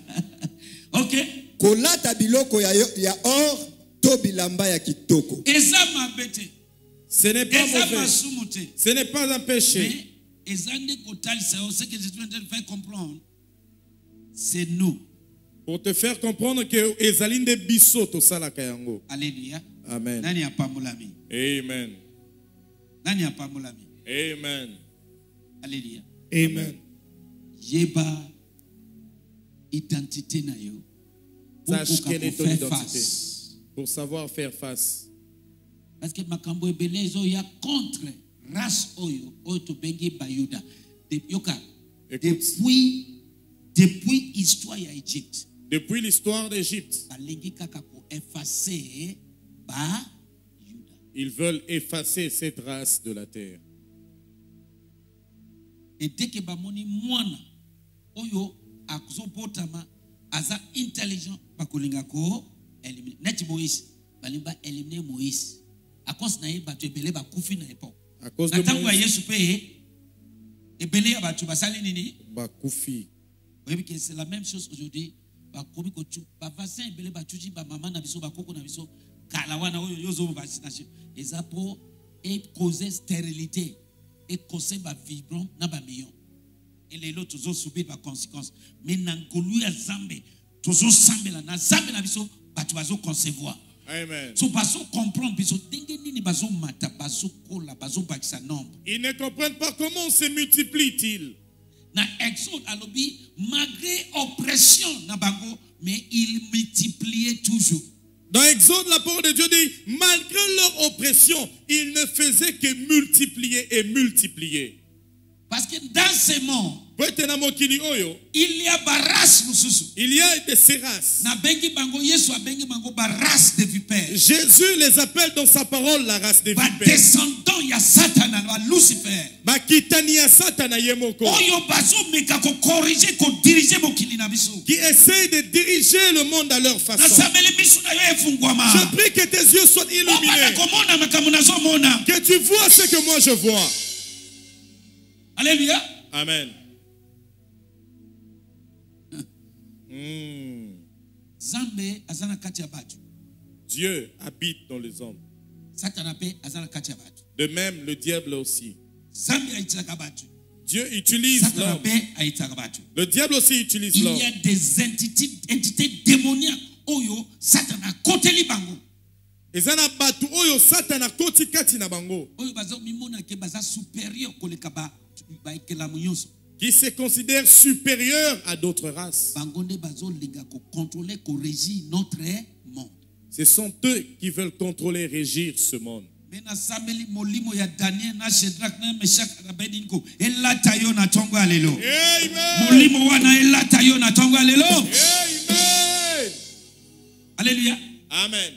Ok. Kolata biloko ya, ya or to bilamba ya kitoko. Eza mabe te Ce n'est pas mauvais. Ce n'est pas un péché. Mais ce que je suis en train de faire comprendre c'est nous Pour te faire comprendre que ezalinde biso tosalaka yango. alleluya Amen. nani apambolami Amen. nani Amen. alleluya Amen. yeba identité na yo Sache quelle est ton identité. face. Pour savoir faire face. Parce que makambo ebele ezoya contre race oyo oyo tobengi bayuda De- yoka depuis depuis histoire ya egypte Depuis l'histoire d'Égypte, balingi kaka koefface bayuda ils veulent effacer cette race de la terre. eteke bamoni mwana oyo azobotama aza intelligent bakolinga ko elimine neti moïse balingi baelimine moïse akosi na ye bato ebele bakufi na epoke À cause na de Moïse, yesu mpe ebele ya bato basali nini. Bakufi. oyebi ke c'est la même chose aujourd'hui. Bakomi kotu bavasin ebele bacuci bamama na biso bakoko na biso kala wana oyo yo ozomo vaccination eza mpo ecause stérilité ekose bavibron na bamillion elelo tozosubir baconséquence mais na ngolu ya nzambe tozosambela na nzambe na biso bato bazoconcevoir Amen. so bazocomprendre biso ndenge nini bazomata bazokola bazobakisa nombre Ils ne comprennent pas comment se multiplient-ils. na exode alobi malgré oppression na bango mais il multipliait toujours Dans Exode, la parole de Dieu dit, malgré leur oppression, ils ne faisaient que multiplier et multiplier. parce que dans ce monde Il y a barace mosusu il y a de ces races. na bengi bango yesu abengi bango barace de vipère Jésus les appelle dans sa parole la race des vipères. badescendant ya satana ba lucifer Bakitani ya Satana ye moko. oyo bazomeka kokorige kodirige mokili na biso Qui essayent de diriger le monde à leur façon. na yo efungwama Je prie que tes yeux soient illuminés. komona Que tu vois ce que moi je vois. alleluya Amen. Dieu habite dans les hommes. De même, le diable aussi. Dieu utilise l'homme. Le diable aussi utilise il l'homme. y a des entités, entités démoniaques. Oyo satana akoteli bango eza na bato oyo satana akoti kati na bango. Oyo bazomimona ke baza supérieur koleka ba- baekelamu nyonso qui se considèrent supérieurs à d'autres races. Ce sont eux qui veulent contrôler, régir ce monde. lelo Amen.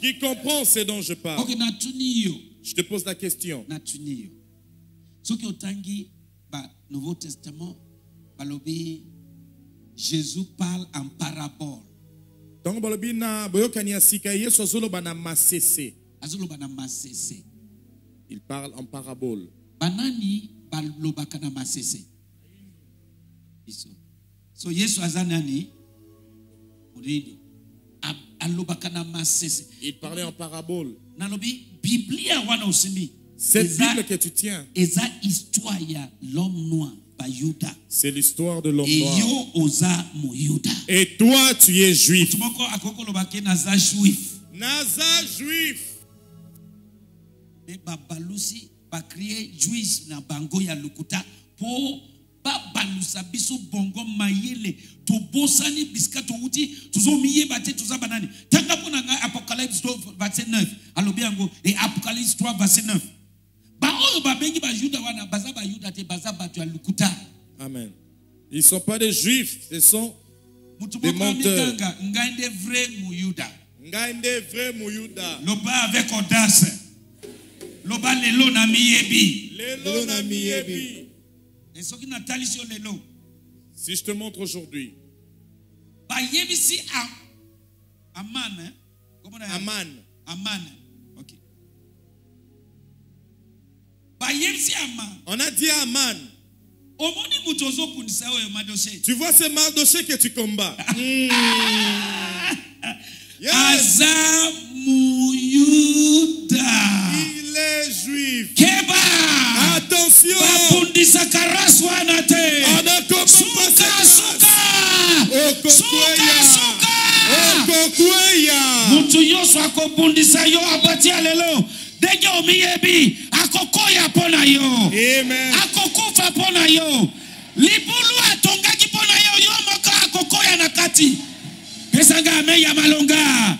Qui comprend ce dont je parle? Je te pose la question. Soki otangi ba nouveau testament balobi jésus parle en parabole. Ntango balobi na boyokani ya sika yesu azoloba na masese. Azoloba na masese. Il parle en parabole. Banani balobaka na masese? Biso so yesu aza nani? Monini A- alobaka na masese. Il parlait en parabole. Nalobi biblia wana osimbi cette bible que tu tiens c'est l'histoire de l'homme noir. et toi tu es juif. Naza juif. Babalusa biso bongo mayele. Tobosani bisika touti tozomiyeba te toza banani. Tanga mpo na ngai apocalypse 2 verset 9 alobi yango. E apocalypse 3 verset 9 amen. Ils sont pas des juifs ce sont Des menteurs. loba avec audace. Loba lelo na miyebi. Lelo na miyebi. e soki natalisi yo lelo. Si je te montre aujourd'hui. Bayebisi a- aman ye? aman. Aman on a dit à aman tu vois ce mardoché que tu combats. Yes. muyuda il est juif. Keba. Attention. On suka suka. Okokweya motu nyonso akobundisa yo abatia lelo ndenge omiyebi akokoya mpo na yo. Amen. Akokufa mpo na yo. Libulu atongaki mpo na yo yo moko akokoya na kati. Pesanga ame ya malonga.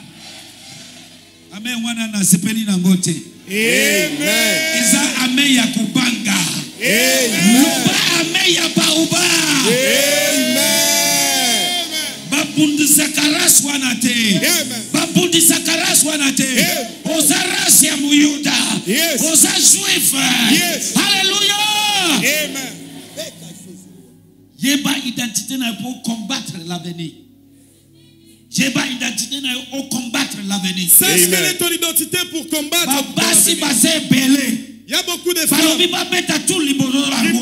Ame wana nasepeli nango te. Amen. Eza ame ya kobanga. Loba ame ya bauba amen babundisaka rasi wana te rasi wana te oza rasi ya muyuda oza juif Yes. halleluya yeba identité na yo mpo combattre l'avenir. Yeba identité na yo ocombattre l'avenir. Sache Amen. quelle est ton identité pour combattre babasi baza ebele il y a beaucoup de femmes. bango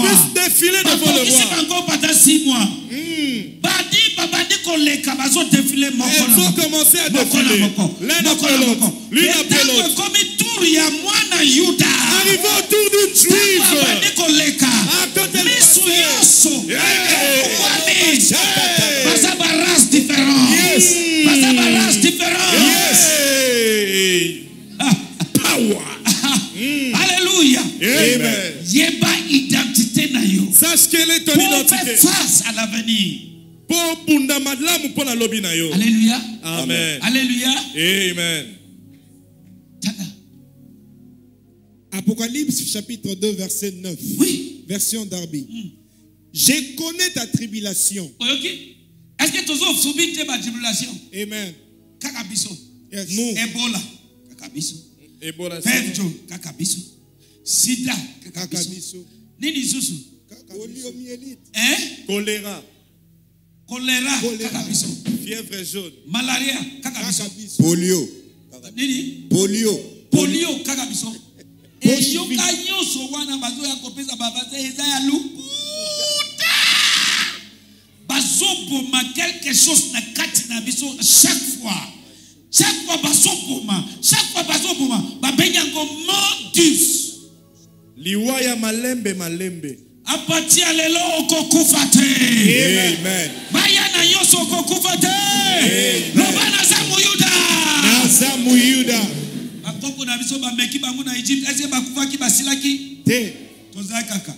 puissent défiler devant le roi Badi babadi koleka bazo défiler moko na. Ils ont commencé à défiler. L'un après l'autre. L'une après l'autre. Comme tour ya mwana Yuda. Arrivé au tour d'une juive. Babadi koleka. Misu yoso. Wani. Baza ba race différent. Yes. Baza ba race différent. Yes. Ah. Power. Ah, ah, mm. Hallelujah. Amen. pour faire face à l'avenir. Alléluia. Amen. Alléluia. Amen. Apocalypse chapitre 2 verset 9. Oui. Version Darby. Mm. Je connais ta tribulation. Est-ce que tu as subi ta tribulation? Amen. Kakabiso. Yes. Nous. Ebola. Kakabiso. Ebola. Pèvre. Kakabiso. Sida. Kakabiso. Nini Zuzu? Poliomyélite. Hein? choléra Choléra. Choléra. Kaka biso. fièvre jaune Malaria. Kaka biso. Kakabiso. polio Nini? polio polio kaka biso eyoka nyonso wana bazoya kopesa bavaze eza ya lokuta bazoboma quelque chose na kati na biso chaque fois chaque fois bazoboma chaque fois bazoboma babengi yango modus liwa ya malembe malembe apati ya lelo okokufa te amen. Baya na nyonso okokufa te loba naza moyuda Naza Muyuda. bakoko na biso bameki bango na egypte ese bakufaki basilaki Te. toza kaka.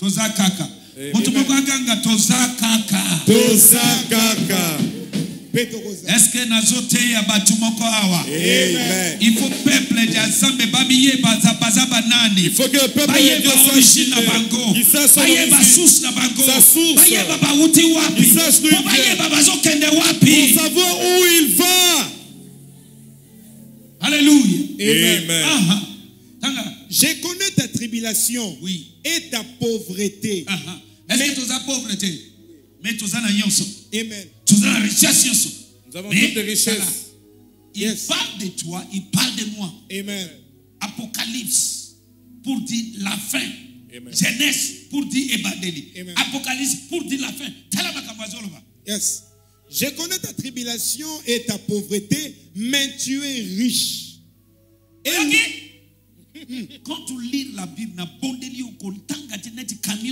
Toza kaka. Amen. moto moko aganga toza kaka. Toza kaka. Petokoza. Eske nazoteya bato moko awa? Amen. Il faut peuple ya nzambe babiyeba za- baza banani il faut que le peuple de bayeba origine na bango. bayeba source na bango. Bayeba bauti wapi? Il sache d'où il po bayeba bazokende wapi? Savoir où il va. Alléluia. Amen. Aha. tanga. Je connais ta tribulation oui. et ta pauvreté. Est-ce que toza pauvre te mais nyonso Amen. Nous avons toutes les richesses il Yes. parle de toi il parle de moi Amen. Apocalypse pour dire la fin. Amen. Genèse pour dire ebandeli. Amen. Apocalypse pour dire la fin. Yes. Je connais ta tribulation et ta pauvreté, mais tu es riche. Et Oyoki? Quand tu lis la Bible,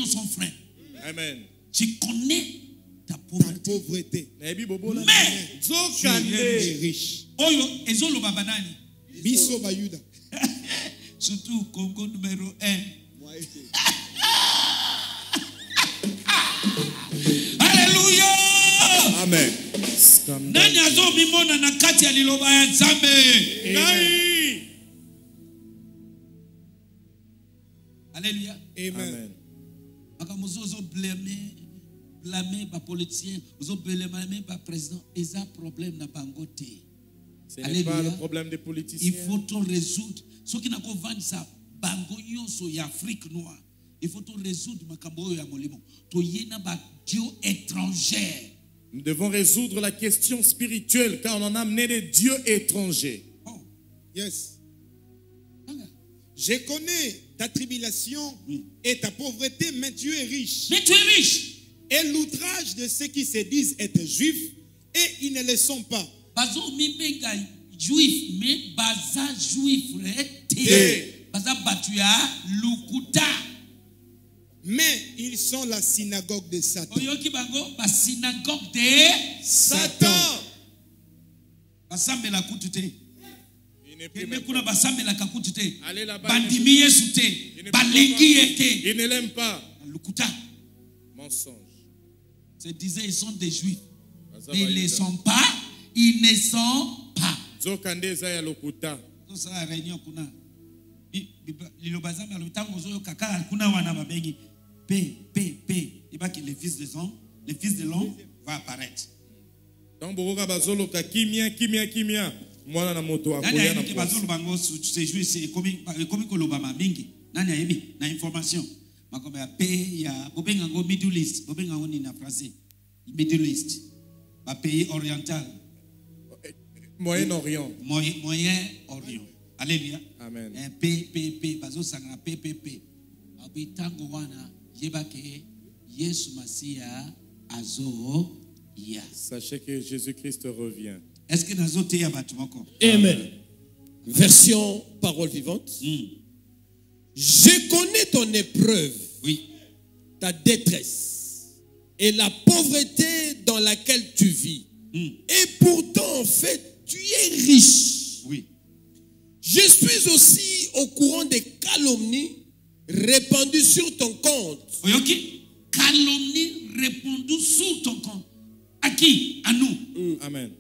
son frère. amen Tu connais ta pauvreté. Mais Tu es riche. Biso Bayuda. Surtout Congo numéro 1. Alléluia! amen Nani azomimona na kati ya liloba ya Nzambe? ngai Alléluia. Amen. amen makambo ozo ozoblame blame bapoliticien ozoblame baprésident eza problème na bango te ce n'est pas le problème des il politiciens faut to résoudre. Soki nakovandisa bango nyonso ya afrique noire. Il faut to résoudre makambo ya molimo. Toye na badio étrangère nous devons résoudre la question spirituelle car on en a amené des dieux étrangers. Oh. Yes. Je connais ta tribulation Oui. et ta pauvreté, mais tu es riche. mais tu es riche Et l'outrage de ceux qui se disent être juifs et ils ne le sont pas. Mais ils sont la synagogue de Satan. oyoki bango basynagogue de Satan. Allez là-bas, Il ne l'aime pas. Lukuta. Mensonge se disait ils sont des juifs mais ils ne sont pas ils ne sont pas ya lokuta tosala réunion kuna Bi- bi- liloba nzambe alobi ntango ozoyoka kaka kuna wana babengi pe pe pe ebaki le fils de son le fils de l'homme va apparaître ntango bokoka bazoloka kimia kimia kimia mwana na moto akoya na ayebi te poise. bazoloba ngo séjour ekomi ekomi kolobama mingi nani ayebi na information makambo ya pe ya bobenga yango middle east bobenga yango nini na français middle east bapays oriental. Moyen-orient moyen, moyen orient. Alleluya amen. Eh, pe pe pe bazosangana pe pe pe. Abi ntango wana yebake yesu masiya azoya sachez que jésus-christ revient. Est ce que nazoteya bato moko? Amen. Version parole vivante. Hmm, Je connais ton épreuve, oui ta détresse et la pauvreté dans laquelle tu vis. Hmm, Et pourtant, en fait, tu es riche. oui Je suis aussi au courant des calomnies répandues sur ton compte. oyoki calomnie répandue sur ton compte. À qui? À nous. Amen.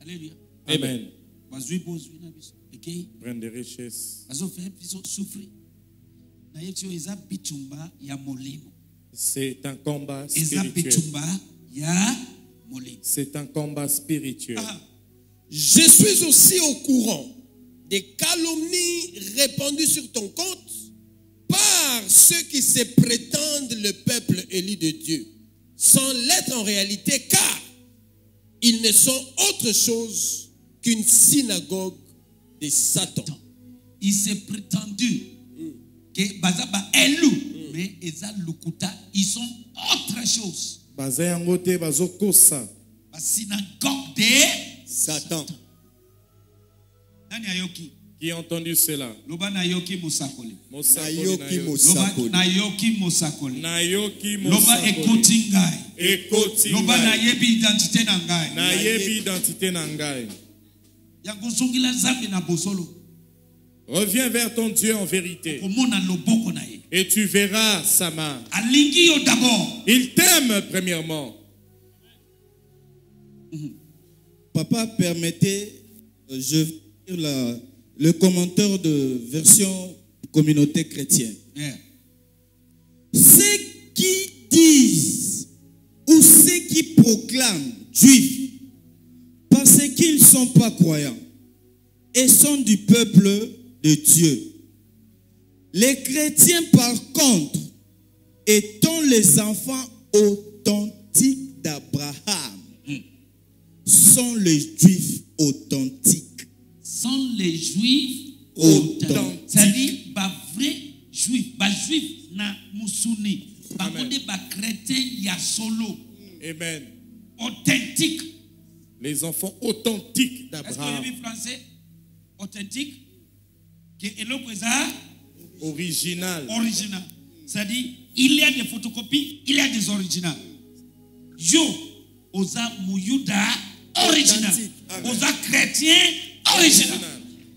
Alléluia. Amen. bazwi des richesses. C'est un combat spirituel. C'est un combat spirituel. Ah, Je suis aussi au courant des calomnies répandues sur ton compte par ceux qui se prétendent le peuple élu de Dieu, sans l'être en réalité, car ils ne sont autre chose qu'une synagogue de Satan. il s'est prétendu que baza baélu mais eza ils sont autre chose. Baza yango te bazokosa. Basynagogue de Satan. nani qui a entendu cela? Loba nayoki mosakoli. Mosakoli Nayoki na yo. loba mosakoli. nayoki mosakoli. Nayoki loba mosakoli. Ekoti ngai. Ekoti loba nayebi identité na ngai nayebi identité na ngai reviens vers ton dieu en vérité. Et tu verras sa main. Il t'aime premièrement. Papa, permettez, euh, je vais lire la- le commentaire de version communauté chrétienne. Yeah. Ceux qui disent ou ceux qui proclament juifs parce qu'ils ne sont pas croyants et sont du peuple de Dieu. Les chrétiens, par contre, étant les enfants authentiques d'Abraham, sont les juifs authentiques. sont les juifs Authentiques. C'est-à-dire, ba vrai juif, ba juif na musuni, ba Amen. konde ba chrétien ya solo, amen authentique. Les enfants authentiques Est-ce que d'Abraham vous avez français? Authentique. Que eloko eza original original. C'est-à-dire, il y a des photocopies, il y a des originaux. Yo, oza muyuda original. Oza chrétien original.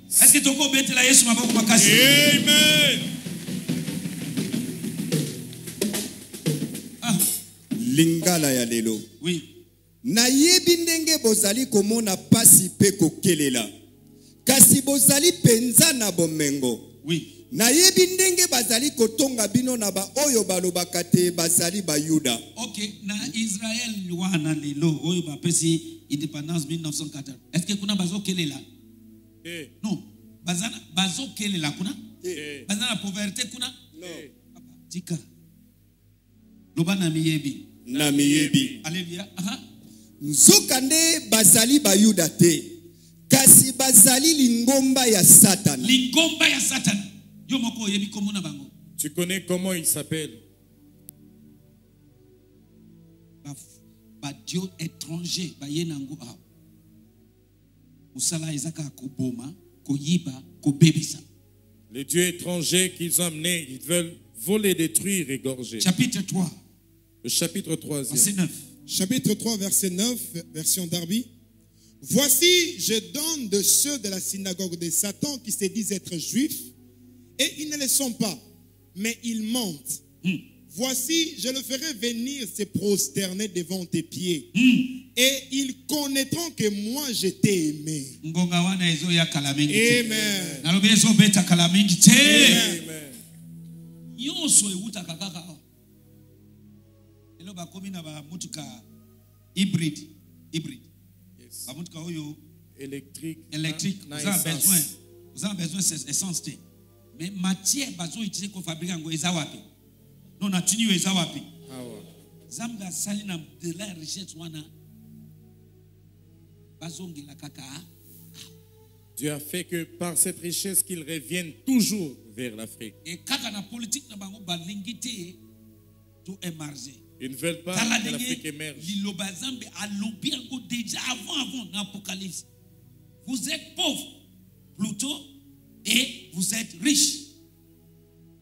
Est-ce que toko betela Yesu maboko makasi? amen Ah, lingala ya lelo oui. Nayebi ndenge bozali komona pasi mpe kokelela kasi bozali penza na bomengo Oui. nayebi ndenge bazali kotonga bino na baoyo balobaka te bazali bayuda Ok, na Israël wana lelo oyo bapesi indépendance 1914. Est-ce que kuna bazokelela? Eh, Non. Bazana bazokelela kuna? eh, Bazana pauvreté kuna? eh. Papa, Tika. Loba na miyebi. na miyebi Alléluia. Aha. nzoka nde bazali bayuda te kasi bazali lingomba ya satana Lingomba ya Satan. Yo moko oyebi kombo na bango. tu connais comment il s'appelle? Ba ba dieu étranger baye nango awa. Musala ezaka koboma, koyiba, kobebisa. les dieux étrangers qu'ils ont amenés ils veulent voler détruire égorger Chapitre 3, le chapitre 3 verset 9. Chapitre 3, verset 9, version Darby. Voici, je donne de ceux de la synagogue de Satan qui se disent être juifs, et ils ne le sont pas, mais ils mentent. Hmm. Voici, je le ferai venir se prosterner devant tes pieds, Hmm. et ils connaîtront que moi je t'ai aimé. Amen. Bakomi na bamutuka hybride hybride. Bamutuka oyo électrique électrique na oza besoin oza besoin es- essence te. Mais matière bazoutilize kofabrike yango eza wapi? No na tuni oyo eza wapi? Nzambe asali na dela ya richesse wana bazongela kaka Dieu a fait que par cette richesse qu'ils reviennent toujours vers l'Afrique. e kaka na politike na bango Ils ne veulent pas que l'Afrique émerge. déjà avant avant na apocalypse vous êtes pauvre plutôt et vous êtes riche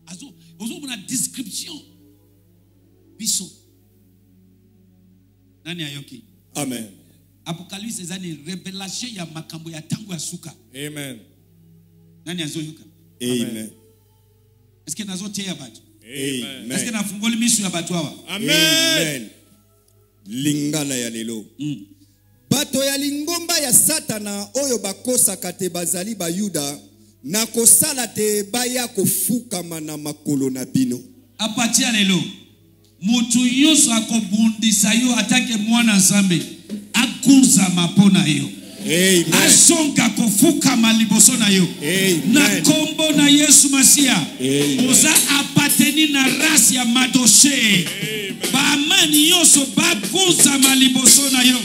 Azo- ozomona description. Biso. Nani ayoki? Amen. Apocalypse eza ni révélation ya makambo ya ntango ya suka Amen. nani azoyoka? Amen. Eske nazoteya bato Amen. eske nafungoli miso ya bato awa Amen. amen lingana ya lelo Mm. bato ya lingomba ya satana oyo bakosaka te bazali bayuda na kosala te baya kofukama na makolo na bino apati ya lelo motu nyonso akobundisa yo atake mwana nzambe akunzama mpo na yo azonga kofukama liboso na yo. Na nkombo na yesu masiya oza apateni na rase ya madoshe. Baamani nyonso bakunzama liboso na yo.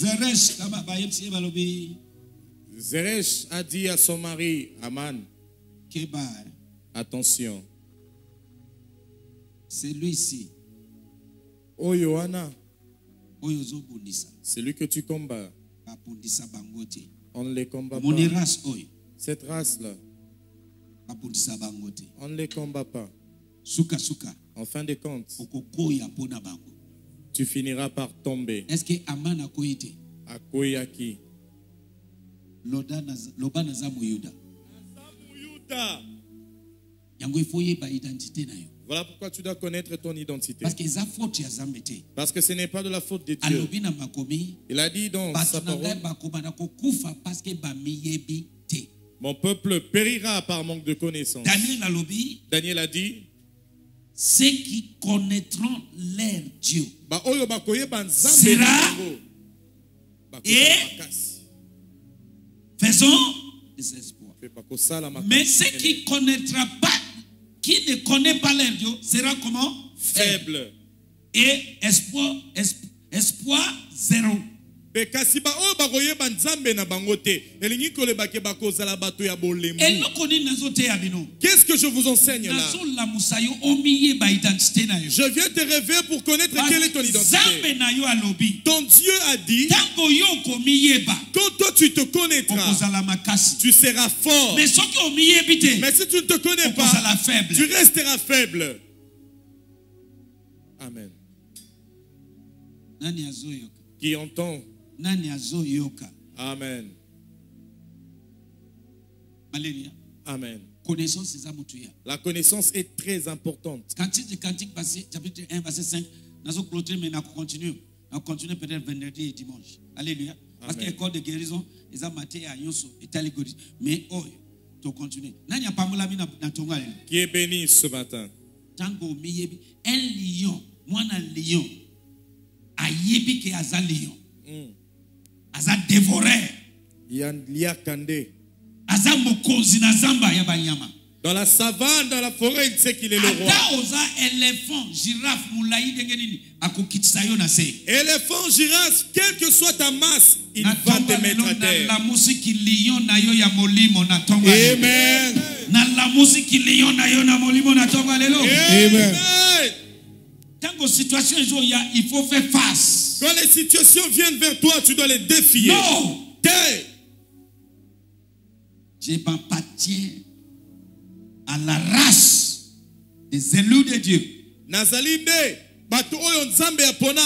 Zeresh kama bayebisi ye balobi. Zeresh a dit à son mari, Aman, keba attention, celui-ci oh Johanna, oyo ozobundisa celui que tu combats, on ne les combat pas. Cette race-là, on ne les combat pas. En fin de compte, tu finiras par tomber. eske aman akoyi te À Koyaki. loba naza moyuda yango ifo oyeba identité na yo Voilà pourquoi tu dois connaître ton identité. parce que ce n'est pas de la faute de Dieu. Il a dit dans sa parole, mon peuple périra par manque de connaissance. daniel a dit, ceux qui connaîtront leur dieu Sera- Et- faisons des espoirs mais ceux qui connaîtra pas qui ne connaît pas leur dieu sera comment? Faible. et espoir es- espoir zéro Nazoteya bino? Qu'est-ce que je vous enseigne là? Je viens te réveiller pour connaître quelle est ton identité. ton Dieu a dit quand toi tu te connaîtras tu seras fort. Mais si tu ne te connais pas tu resteras faible. Amen. Qui entend? Nani azoyoka? Amen. Maleria Amen. Connaissance la connaissance est très importante. Cantique cantique chapitre 1 verset 5 nazoclôture mais nakocontinue nakocontinue peut-être vendredi et dimanche. Alléluia. Parce que Amen. école de guérison eza mateya nyonso etali guérison mais oyo tocontinue nani apambolami na na tongo qui est béni ce matin? Ntango omiyebi un lion mwana lion. Ayebi ke aza lion. Mm. Aza dévoreur Yan- Lia Kandé aza mokonzi na zamba ya banyama. Dans la savane dans la forêt il sait qu'il est le roi. ata oza éléphant girafe molai ndenge nini. Akokitisa yo na se. Éléphant girafe quelle que soit ta masse il Na va te mettre à terre. nalamusiki lion na yo ya molimo na. Amen. Nalamusiki lion na yo na molimo na ntongo ya lelo Amen ntango situation ezoya il faut faire face Quand les situations viennent vers toi, tu dois les défier. non Tais. je m'appartiens à la race des élus de Dieu Nazali nde bato oyo nzambe apona.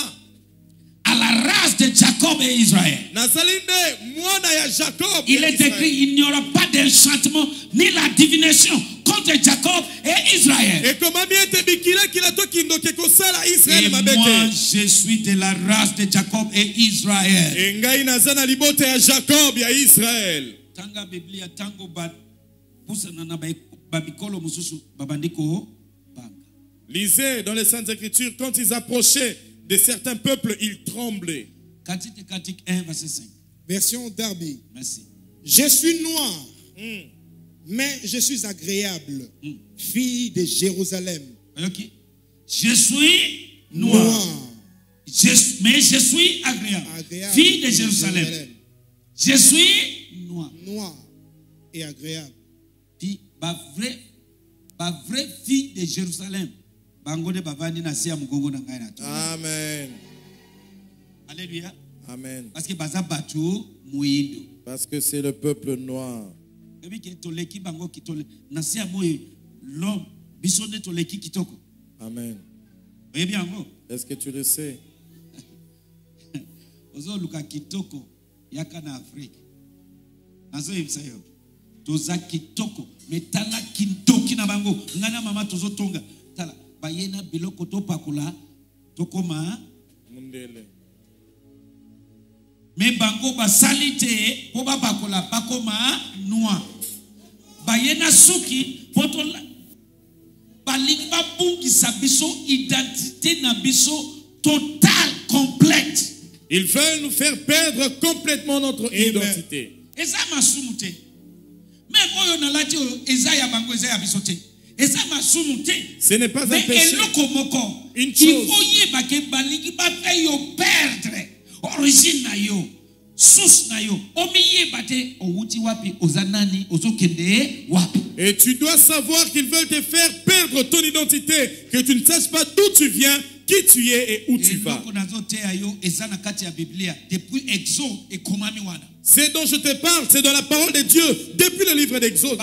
à la race de Jacob et Israël mwana ya Jacob. il est écrit il n'y aura pas d'enchantement ni la divination contre Jacob et Israël Et moi, je suis de la race de Jacob et Israël. Tanga Biblia, tango bapusana na ba- babikolo mosusu babandi kobanga. lisez dans les saintes écritures quand ils approchaient de certains peuples ils tremblaient Cantique Cantique 1, verset 5. Version Darby. Merci. Je suis noir, Hmm. Mais je suis agréable, Mm. fille de Jérusalem. Je suis noir, Je- mais je suis agréable. Agréable, Fille de Jérusalem. Je suis noir. Noir et agréable. Puis, ba vraie fille de Jérusalem. Amen Alléluia. amen Parce que parce que c'est le peuple noir Ebi ke toleki bango kitole na se ya moyi l'homme biso nde toleki kitoko. amen Oyebi yango? est-ce que tu le sais ozoluka kitoko yaka na afrike nazoyebisa yo toza kitoko me tala kindoki na bango ngai na mama tozotonga tala baye na biloko topakola tokoma Mundele. Me bango basali te mpo bapakola bakoma noir baye na suki mpo balingi babungisa biso identité na biso total complète. Ils veulent nous faire perdre complètement notre identité. eza masumu te. Meme oyo nalati oyo eza ya bango eza ya biso te. Eza masumu te. Ce n'est pas un péché. eloko moko Une chose. ifoyeba ke balingi bafe yo perdre origine na yo source na yo omiyeba te owuti wapi oza nani ozokende wapi? Et tu dois savoir qu'ils veulent te faire perdre ton identité, que tu ne saches pas d'où tu viens, qui tu es et où tu vas. C'est dont je te parle, c'est dans la parole de Dieu. Depuis le livre d'Exode,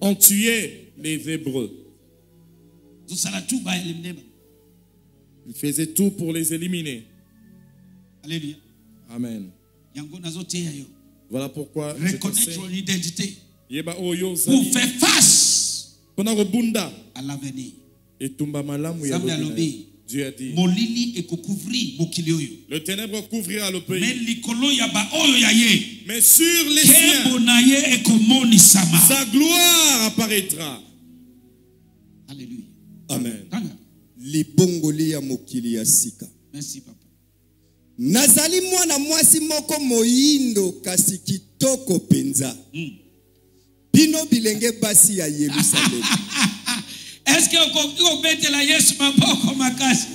on tuait les Hébreux. Ils faisaient tout pour les éliminer. Amen. Voilà pourquoi reconnaître ton identité. Oyo pour faire face à l'avenir. Dieu a dit, le ténèbre couvrira le pays. Mais sur les ekomonisama. sa gloire apparaîtra. alleluya Amen. merci papa nazali mwana mwasi moko moyindo kasi kitoko mpenza. Mm. bino bilenge basi ya yelusalemi eske okoki kobetela yesu maboko makasi?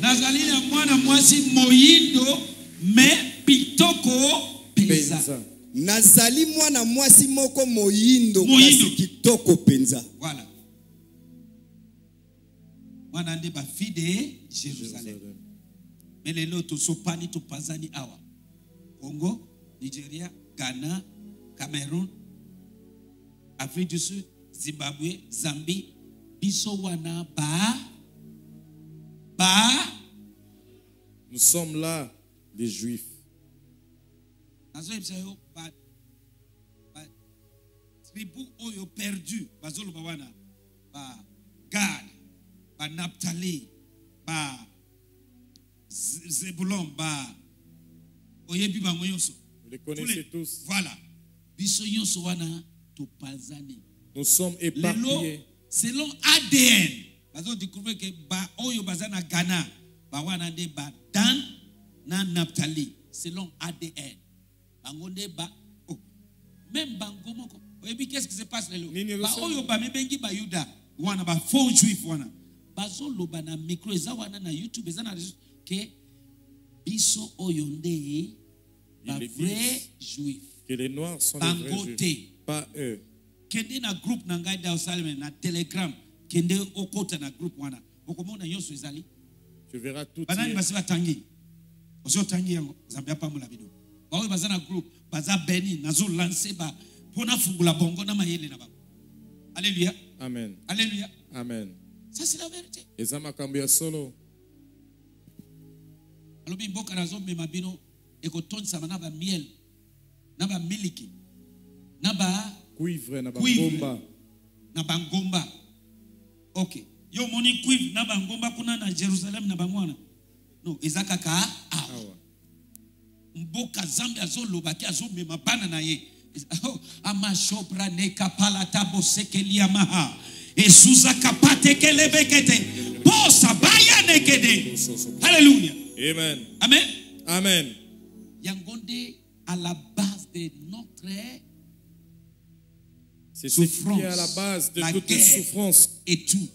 Nazali na mwana mwasi moyindo me bitoko mpenza. Penza. nazali mwana mwasi moko moyindo kasi kitoko mpenza. Voilà. Wana nde bafi de jérusalem me lelo tosopani topanzani awa congo nigeria ghana cameroun afrique du sud zimbabwe zambie biso wana ba ba Nous sommes là, les Juifs. ba, tribu oyo perdu bazoloba wana ba gad ba naptali ba zebulon ba oyebi bango nyonso. Vous les connaissez tous. voilà. Biso nyonso wana topanzani Nous sommes éparpillés. selon adn bazodécouvrir ke ba oyo baza na ghana bawana nde ba dan na naptali selon adn bango nde ba oh, même bango moko. Oyebi qu'est ce qui se passe lelo? Ba oyo bamebengi bayuda wana ba faux juif wana. Bazoloba na micro eza wana na youtube eza na ke biso oyo nde ba vrai juif. Que les Noirs sont les vrais Juifs. Pas eux. kende na groupe na ngai dar salem na telegram kende okota na groupe wana. Okomona nyonso ezali. Tu verras tout. banani basi batangi. Osi otangi yango nzambe apambola bino. Baoyo baza na groupe baza beni nazolanse ba mpo nafungola bongo na mayele na bango. Alleluya Amen. alleluya Amen. ça c'est la vérité. Eza makambo ya solo alobi mboka nazomema bino ekotondisama na bamiel na bamiliki na bacuivre na bangomba na bangomba ok yo omoni cuivre na bangomba kuna na jerusalem na bango wana no eza kaka awa. Mboka zambe azolobaki azomema bana na ye. Oh, amashobra nekapalata bosekeliamaha ezuzaka patekelebekete posa bayanekede halleluya amen. Amen. Amen. Yango nde à la base de notre c'est ce qui Souffrance. est à la base de La toute souffrance. et tout.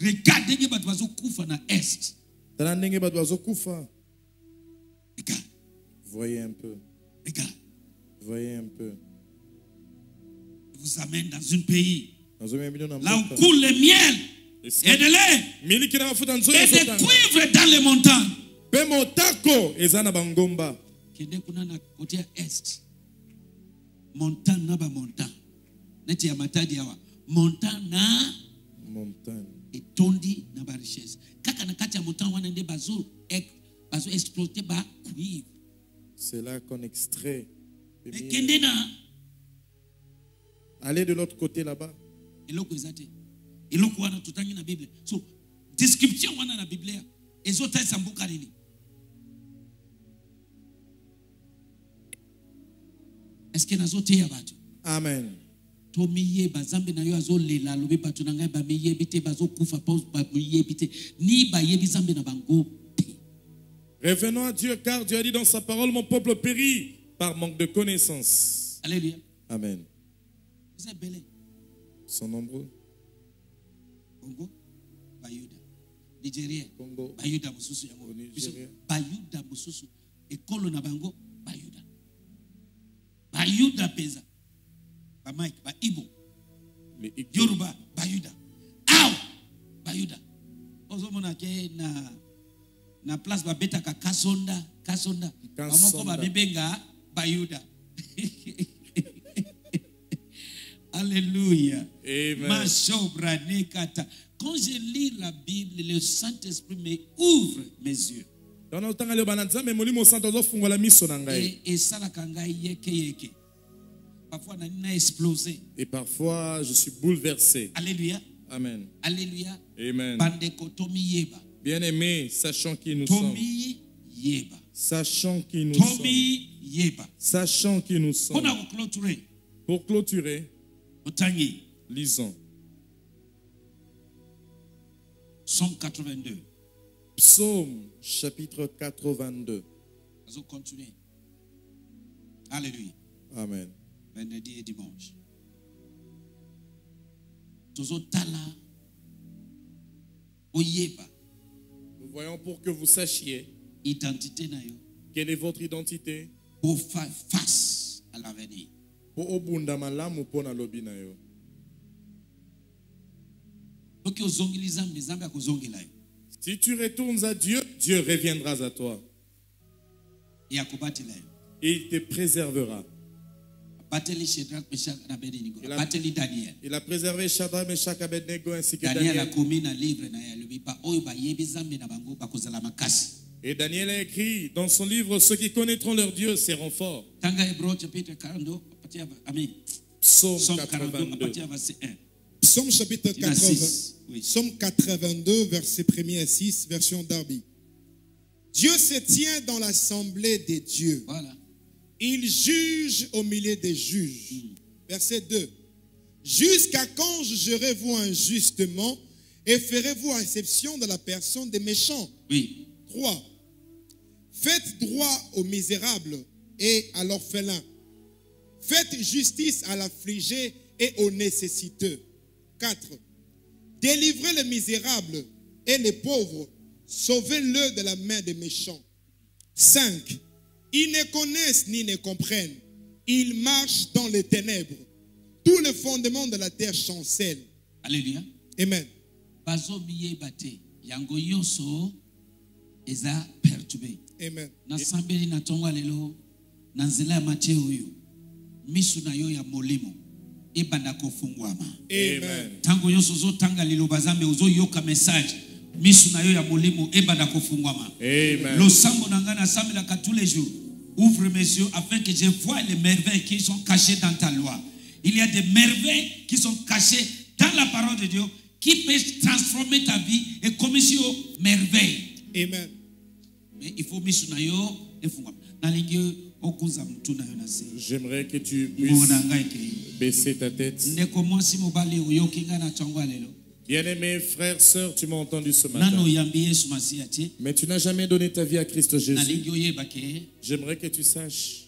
Regarde ndenge bato bazokufa na est. Tala ndenge bato bazokufa regarde. Voyez un peu. Regarde. Voyez un peu. Je vous amène dans un pays là où coule le miel et de lait et ezotanga cuivres dans les montagnes mpe motako eza na bangomba. Kende kuna na kote ya est. Montagne na bamontagne neti ya matadi awa. Montagne na montagne etondi na barichesse kaka na kati ya montagne wana nde bazo bazo exploite bacuivre c'est là qu'on extrait le me miel. kende na Allez de l'autre côté là-bas. eloko eza te. Eloko wana totangi na bible. So description wana na biblia ezotalisa mboka nini? Eske nazoteya bato Amen. tomiyeba nzambe na yo azolela alobi bato na ngai bamiyebi te bazokufa mpo bamiyebi te ni bayebi nzambe na bango te Revenons à Dieu, car Dieu a dit dans sa parole, mon peuple périt par manque de connaissance. alleluya Amen. eza ebele Ils sont nombreux. congo bayuda nigeria Congo. bayuda mosusu yango bayuda mosusu ekolo na bango bayuda bayuda mpenza bamike baibo yoruba bayuda awa bayuda ozomona ke na na place babetaka kasonda kasonda. Bamoko babibenga bayuda alléluia. Amen. Quand je lis la bible le saint-esprit me ouvre mes yeux Molimo miso na ngai. et esalaka ngai parfois nani na explosé Et parfois, je suis bouleversé. alléluia Amen. alléluia Amen. bandeko tomiyeba Bien-aimés, sachant qui nous sommes. tomiyeba Sachant qui nous sommes. tomiyeba Sachant qui nous sommes. mpona Pour clôturer, otangi lisons. somme 82 Psaume chapitre 82. azocontinue alléluia. Amen. vendredi et dimanche. Nous voyons pour que vous sachiez identité quelle est votre identité. pour faire face à l'avenir. Pour obunda malamu pona lobi na yo Si tu retournes à Dieu, Dieu reviendra à toi. Et il te préservera. Il a- Il a préservé Shadrach, Meshach, Abednego ainsi que daniel Et Daniel a écrit dans son livre Ceux qui connaîtront leur Dieu seront forts. tanga hébreu chapitre 42 apatia ba- amen Psaume somme 42 82. 1 Psaume chapitre Il y en a 80, six, oui. Psaume 82, verset 1er à 6, version Darby. Dieu se tient dans l'assemblée des dieux. voilà Il juge au milieu des juges. Verset 2. Jusqu'à quand jugerez-vous injustement et ferez-vous exception de la personne des méchants? Oui 3. Faites droit aux misérables et à l'orphelin. Faites justice à l'affligé et aux nécessiteux. 4. Délivrez les misérables et les pauvres. Sauvez-le de la main des méchants. 5. Ils ne connaissent ni ne comprennent. Ils marchent dans les ténèbres. Tout le fondement de la terre chancelle. alléluia Amen. Amen. nasambeli na ntongo ya lelo na nzela ya matie oyo miso na yo ya molimo ebanda kofungwama. Amen. ntango nyonso ozotanga liloba zambe ozoyoka message. Miso na yo ya molimo ebanda kofungwama. Amen. losambo na ngai nasambelaka tous les jours. Ouvre mes yeux afin que je voie les merveilles qui sont cachées dans ta loi. Il y a des merveilles qui sont cachées dans la parole de Dieu qui peut transformer ta vie et comme si merveille Amen. mais il faut miso na yo efungwama nalingi J'aimerais que tu puisses baisser ta tête. Bien-aimés frères, sœurs, tu m'as entendu ce matin. Mais tu n'as jamais donné ta vie à Christ Jésus. J'aimerais que tu saches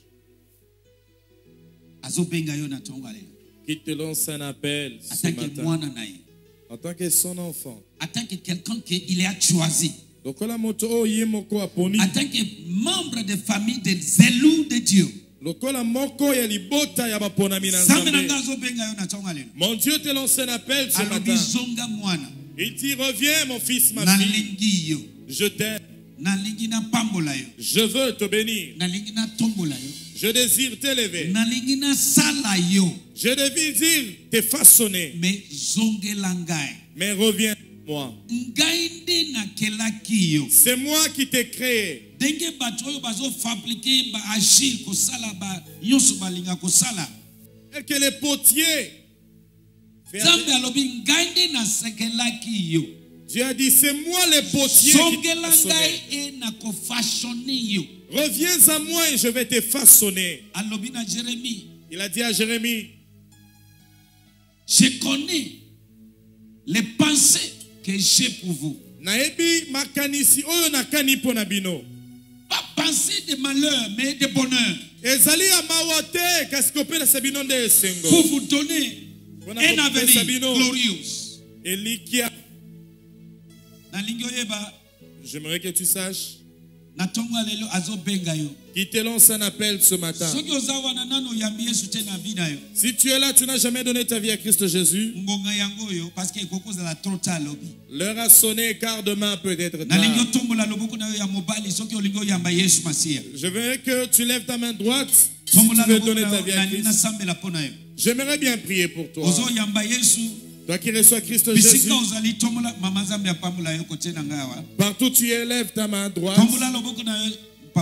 qu'il te lance un appel ce matin. En tant que son enfant. en tant que quelqu'un qu'il a choisi, En tant que membre de famille des élus de Dieu. mon dieu te lance un appel ce matin. il dit reviens mon fils ma fille. Je t'aime. Je veux te bénir. Je désire t'élever je désire te façonner. Mais reviens c'est moi qui t'ai créé. Et que les potiers. Dieu a dit, c'est moi le potier qui songela t'a ngai façonné. e Reviens à moi et je vais te façonner. Il a dit à Jérémie, je connais les pensées que j'ai pour vous. Pas pensées de malheur mais de bonheur pour vous donner un avenir glorieux. J'aimerais que tu saches qui te lance un appel ce matin. Si tu es là tu n'as jamais donné ta vie à Christ Jésus. L'heure a sonné car demain peut être tard je veux que tu lèves ta main droite si tu veux donner ta vie à Christ. j'aimerais bien prier pour toi. Toi qui reçois Christ Jésus. partout tu es lève ta main droite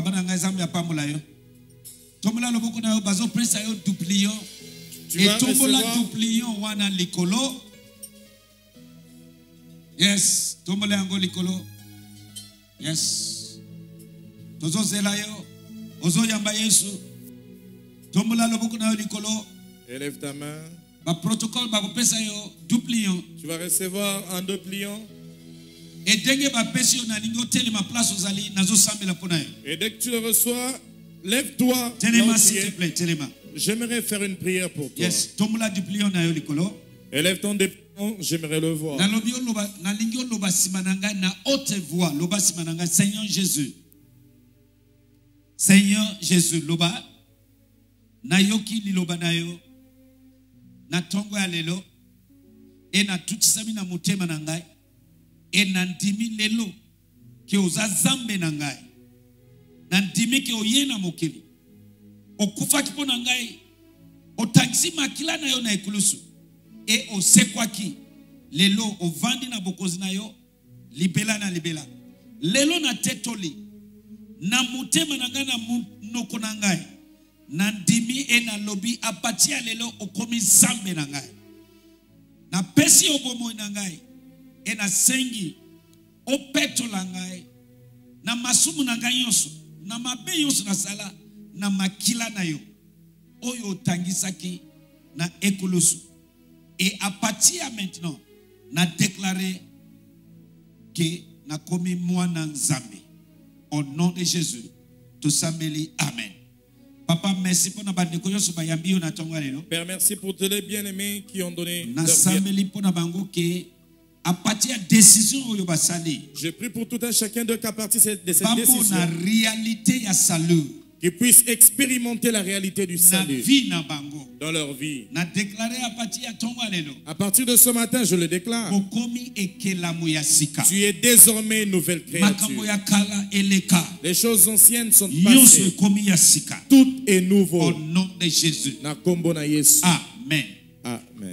na na ngai nzambe apambola yo tombola loboko na yo bazopesa yo duplion etombola duplion wana likolo. Yes tombola yango likolo. Yes. Tozozela yo. Ozoyamba yesu. Tombola loboko na yo likolo. Élève ta main. Baprotocole bakopesa yo. Duplion tu vas recevoir un deux et dès que tu le reçois lève-toi s'il te plaît j'aimerais faire une prière pour toi. Yes. Élève ton dépliant j'aimerais le voir. Seigneur jésus. Seigneur jésus loba. Nayoki liloba na yo. Na ntongo ya lelo. E na motema na ngai e nandimi lelo ke oza zambe na ngai. Nandimi ke oye na mokili. Okufaki mpo na ngai otangisi makila na yo na ekulusu. E osekwaki. Lelo ovandi na bokonzi na yo libela na libela. Lelo natetoli na motema na ngai na monoko na ngai nandimi e nalobi apati ya lelo okomi zambe na ngai. Napesi yo bomoi na ngai e nasengi opetola ngai na masumu na ngai nyonso na mabe nyonso nasala na makila na yo oyo otangisaki na ekulusu et à partir ya maintenant na déclaré que nakomi mwana nzambe. Au nom de jésus tosambeli amen. Papa merci lelo. Père merci pour tous les bien-aimés qui ont donné leur vie a partir décision basali je prie pour tout un chacun d'eux qu'à partir de cette décision réalité ya salut. qu'ils puissent expérimenter la réalité du salut. vie na bango. Dans leur vie. Na déclaré partir ya à partir de ce matin je le déclare. Tu es désormais une nouvelle créature. Les choses anciennes sont passées. tout est au nouveau nom de jésus. Na kombo na yesu. Amen amen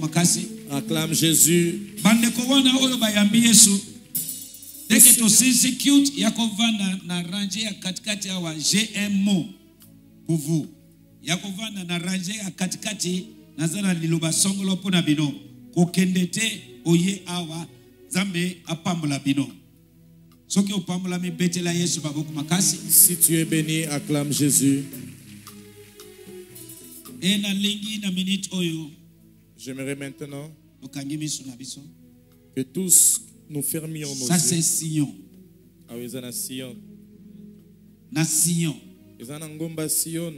makasi. Acclame jésus. Ndenge cute ya kovanda na range ya katikati awa gmo pour vous ya kovanda na range ya katikati naza na liloba songolo mpo na bino. Kokende te oye awa nzambe apambola bino. Soki opambolami betela yesu maboko makasi. Si tu es béni acclame jésus j'aimerais maintenant que tous nous fermions nos ça c'est sion. Eza na sion. Na sion. Eza na ngomba sion.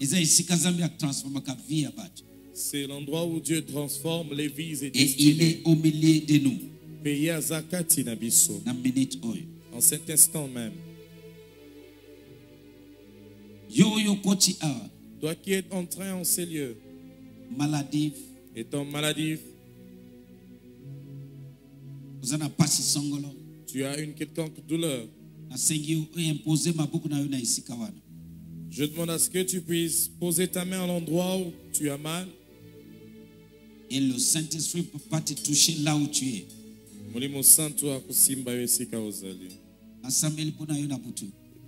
Eza esika nzambe atransformaka vie ya bato c'est l'endroit où Dieu transforme les vies et et il est au milieu de nous. Pays aza kati na biso. Na minute oyo. En cet instant même. Yo oyo okoti awa toi qui es entré en ces lieux. Maladive étant maladif. Tu as une quelconque douleur. Je demande à ce que tu puisses poser ta main à l'endroit où tu as mal. Et le saint-esprit peut pas te toucher là où tu es.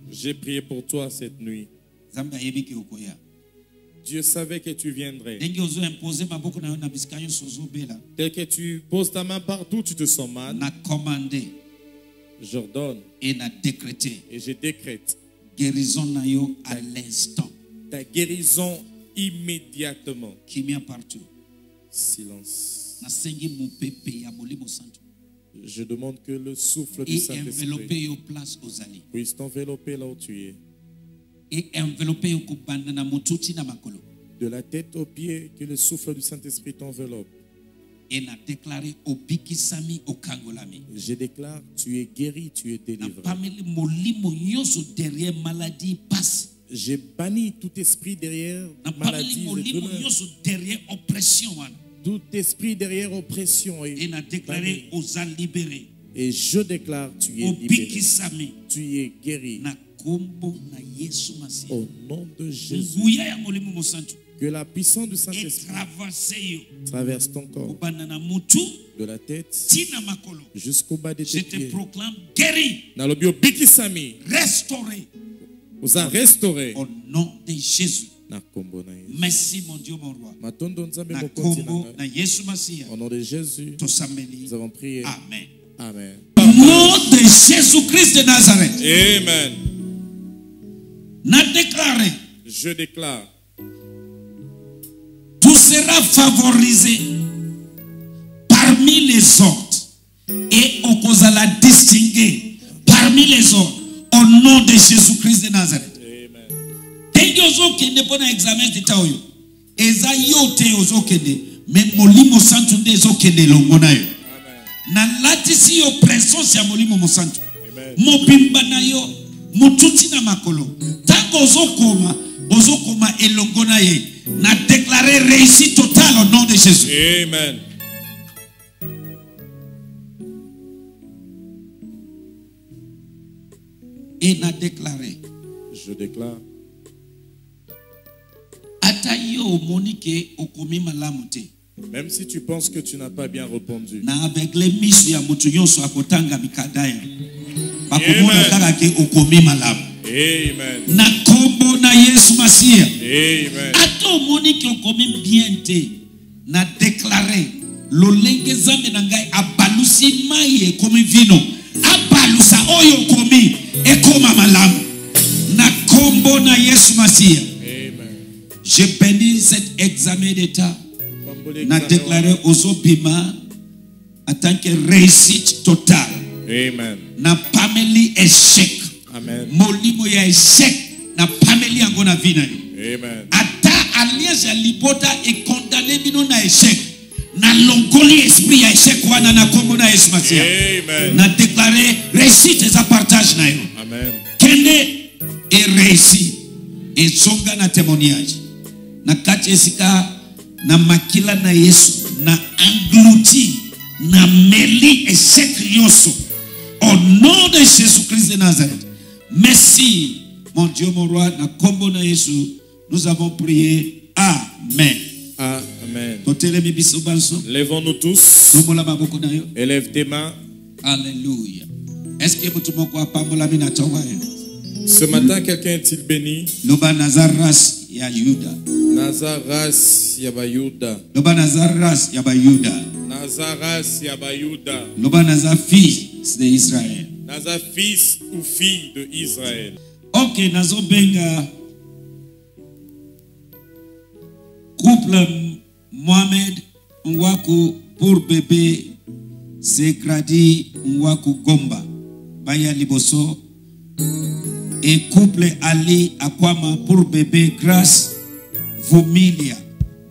J'ai prié pour toi cette nuit Dieu savait que tu viendrais. Tel que tu poses ta main partout, tu te sens mal. J'ordonne et na décrété et je décrète guérison à l'instant ta guérison immédiatement. kimia partout Silence. Je demande que le souffle du Saint-Esprit puisse t'envelopper là où tu es. De la tête aux pieds, que le souffle du Saint-Esprit t'enveloppe. Je déclare, tu es guéri, tu es délivré. J'ai banni tout esprit derrière maladie, derrière oppression tout esprit derrière oppression. et Et, na déclare oza libéré et je déclare, tu es libéré, tu es guéri. Au nom de Jésus, que la puissance du Saint-Esprit traverse ton corps, de la tête jusqu'au bas de je tes te pieds. proclame guéri. Restauré. Oza restauré. au nom de jésus. Merci mon dieu mon roi. Au nom de Jésus, nous avons prié. amen Amen. Au nom de jésus christ de nazareth Amen. na déclaré Je déclare, tu seras favorisé parmi les autres et okozala distingué parmi les autres au nom de jésus christ de nazareth Amen. ndenge ozokende mpo na examen teta oyo eza yo te ozokende me molimo santu nde ezokende elongo na yo. Nalatisi yo presence ya molimo mosantu. Mobimba na yo motuti na makolo. Ntango ozokoma ozokoma elongo na ye. Na déclare réussite totale au nom de jésus. Amen. et na déclare Je déclare, ata yo omoni ke okomi malamu te même si tu penses que tu n'as pas bien répondu, Amen. Amen. na nkombo na yesu masiya Amen. ata omoni ke okomi bien te na deklare lolenge nzambe na ngai abalusi mai ekomi vino. Abalusa oyo okomi ekoma malamu. Na nkombo na yesu masiya je bénis cet examen d'état na deklare ozobima en tant que réussite totale Amen. na pameli échec Amen. molimo ya échec na pameli yango na na yo Amen. ata alliance ya libota ekondane bino na échec nalongoli esprit ya échec wana na nkombo na yesu masiya Amen. na déclare réussite eza partage na yo Amen. kende ereussi ezonga na témoignage na kati esika na makila na yesu na englouti na meli échec nyonso au nom de jésus christ de nazareth merci mon dieu mon roi na nkombo na yesu. Nous avons prié. Amen. Amen. Lèvons-nous tous. Élève tes mains. alleluya estce na ntongo ayo Ce matin, quelqu'un est-il béni? loba naza race ya yuda Nazaras Yabayuda. loba naza race ya bayuda Nazaras Yabayuda. loba naza fils de israel Naza fils ou fille de Israël. ok nazobenga couple mohamed ngwaku pour bébé segradi ngwaku gomba baya liboso Un couple allé à Kwama pour bébé grâce vomilia.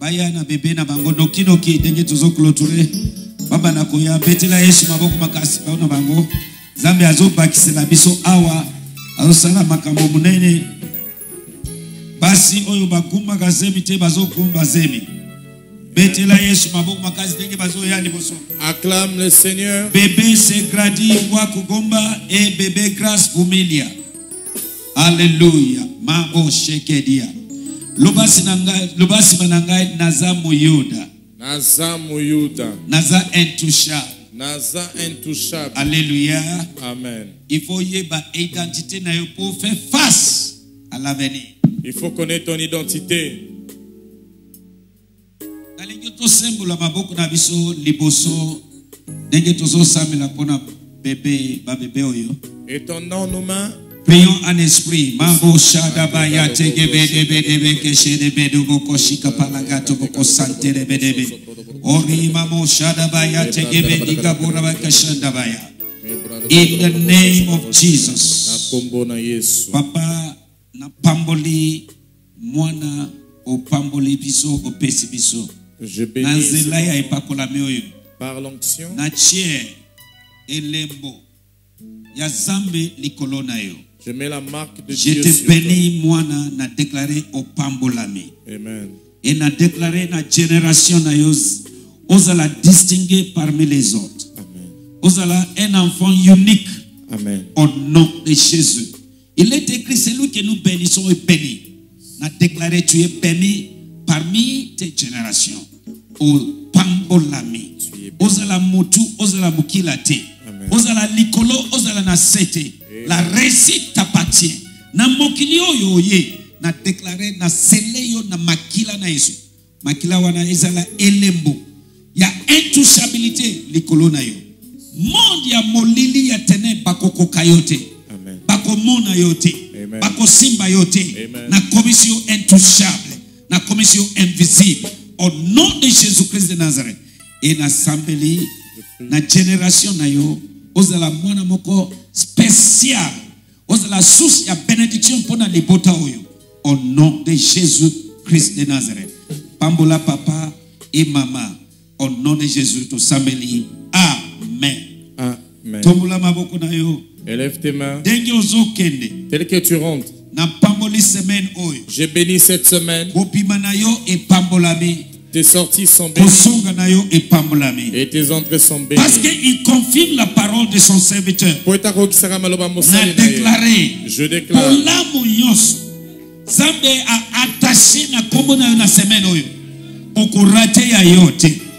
Baya na bébé na bango noki noki ndenge tozo clôturer. Baba na koya betela Yesu maboko makasi baona bango. Zambe azobakisela biso awa azosala makambo munene. Basi oyo bakumaka zemi te bazokumba zemi. Acclame le Seigneur. Bébé s'est grandi, Wakugomba, et bébé grâce Vumilia. Alleluya mabo shekedia. Lobasi na ngai loba nsima na ngai naza moyuda Naza Mouyuda. naza intouchable Naza intouchable. alleluya Amen. il faut yeba identité na pour faire face à l'avenir. Il faut connaître ton identité. Tosembola maboko na biso liboso. Ndenge tozosambela mpona bebe babebe oyo. Étendons nos mains. Prions en esprit. Mambo shadabaya tegebedebedebe keshedebedubokoshika palagato bokosanterebedebe orimamo shadabaya tegebedigaborabakashandabaya in the name of Na jesus papa napamboli mwana opamboli biso opesi biso. Je na nzela ya epakolami oyo na tie elembo ya zambe likolo na yo Je mets la marque de je Dieu te sur toi. bénis mwana na déclaré opambolami Amen. et na déclaré na génération na yo ozala distingué parmi les autres Amen. ozala un enfant unique Amen. au nom de Jésus. Il est écrit, c'est lui que nous bénissons et bénis. On a déclaré, tu es béni parmi tes générations. Au pambolami. Béni. Ozala mutu, ozala mukila te. Amen. Ozala likolo, ozala na sete. La réussite t'appartient. Na mokili oyo ye, na déclaré, na sele yo na makila na Yesu. Makila wana ezala elembo. Ya intouchabilité likolo na yo. Monde ya molili ya ténèbres bakokoka yo te. Bakomona yo te bakosimba yo te na commission intouchable na commission invisible au nom de jésus-christ de nazareth e nasambeli na génération na yo ozala mwana moko spécial. Ozala source ya bénédiction mpona libota oyo. Au nom de jésus-christ de nazareth. Pambola papa et mama. Au nom de jésus tosambeli amen. Amen. tombola maboko na yo. Élève tes mains. ndenge ozokende. Tel que tu rentres. na pamboli semaine oyo. J'ai béni cette semaine. Tes sorties sont bénies. Et tes entrées sont parce bénies. qu'il confirme la parole de son serviteur. Na ye. déclaré. Je déclare.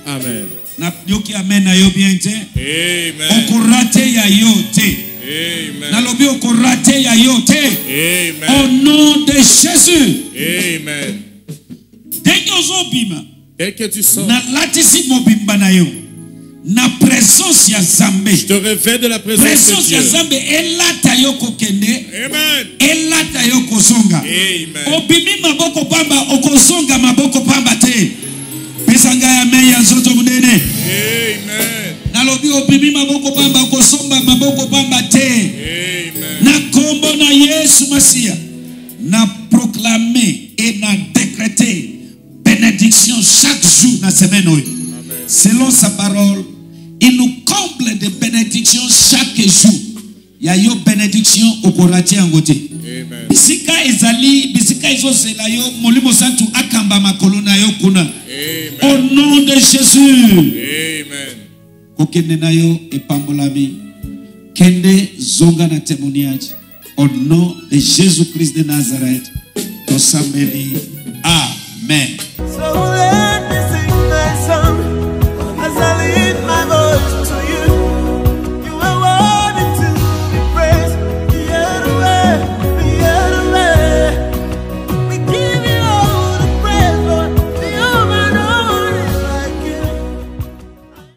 Amen. nayoki amen na yo bien te. Yo nalobi yo au nom de jésus. Amen. ndenge ozobima Tel que tu sors, na présence ya nzambe je te révèle de la présence de présence ya nzambe elata yo kokende. Amen. elata yo kozonga. Amen. obimi maboko pamba okozonga maboko pamba te. Pesa ngai amen ya nzoto monene. Amen. nalobi obimi maboko pamba okosomba maboko pamba te. Amen. na nkombo na yesu masiya na proclame et na décréter bénédiction chaque jour na semaine oyo selon sa parole il nous comble de bénédiction chaque jour. Ya yo bénédiction okorati yango te Amen. bisika ezali bisika ezozela yo molimo santu akamba makolo na yo kuna. Au nom de jésus. Amen. kokende na yo epambolami. Kende zonga na témoignage. Au nom de jésus christ de nazareth tosambeli amen sua mulher.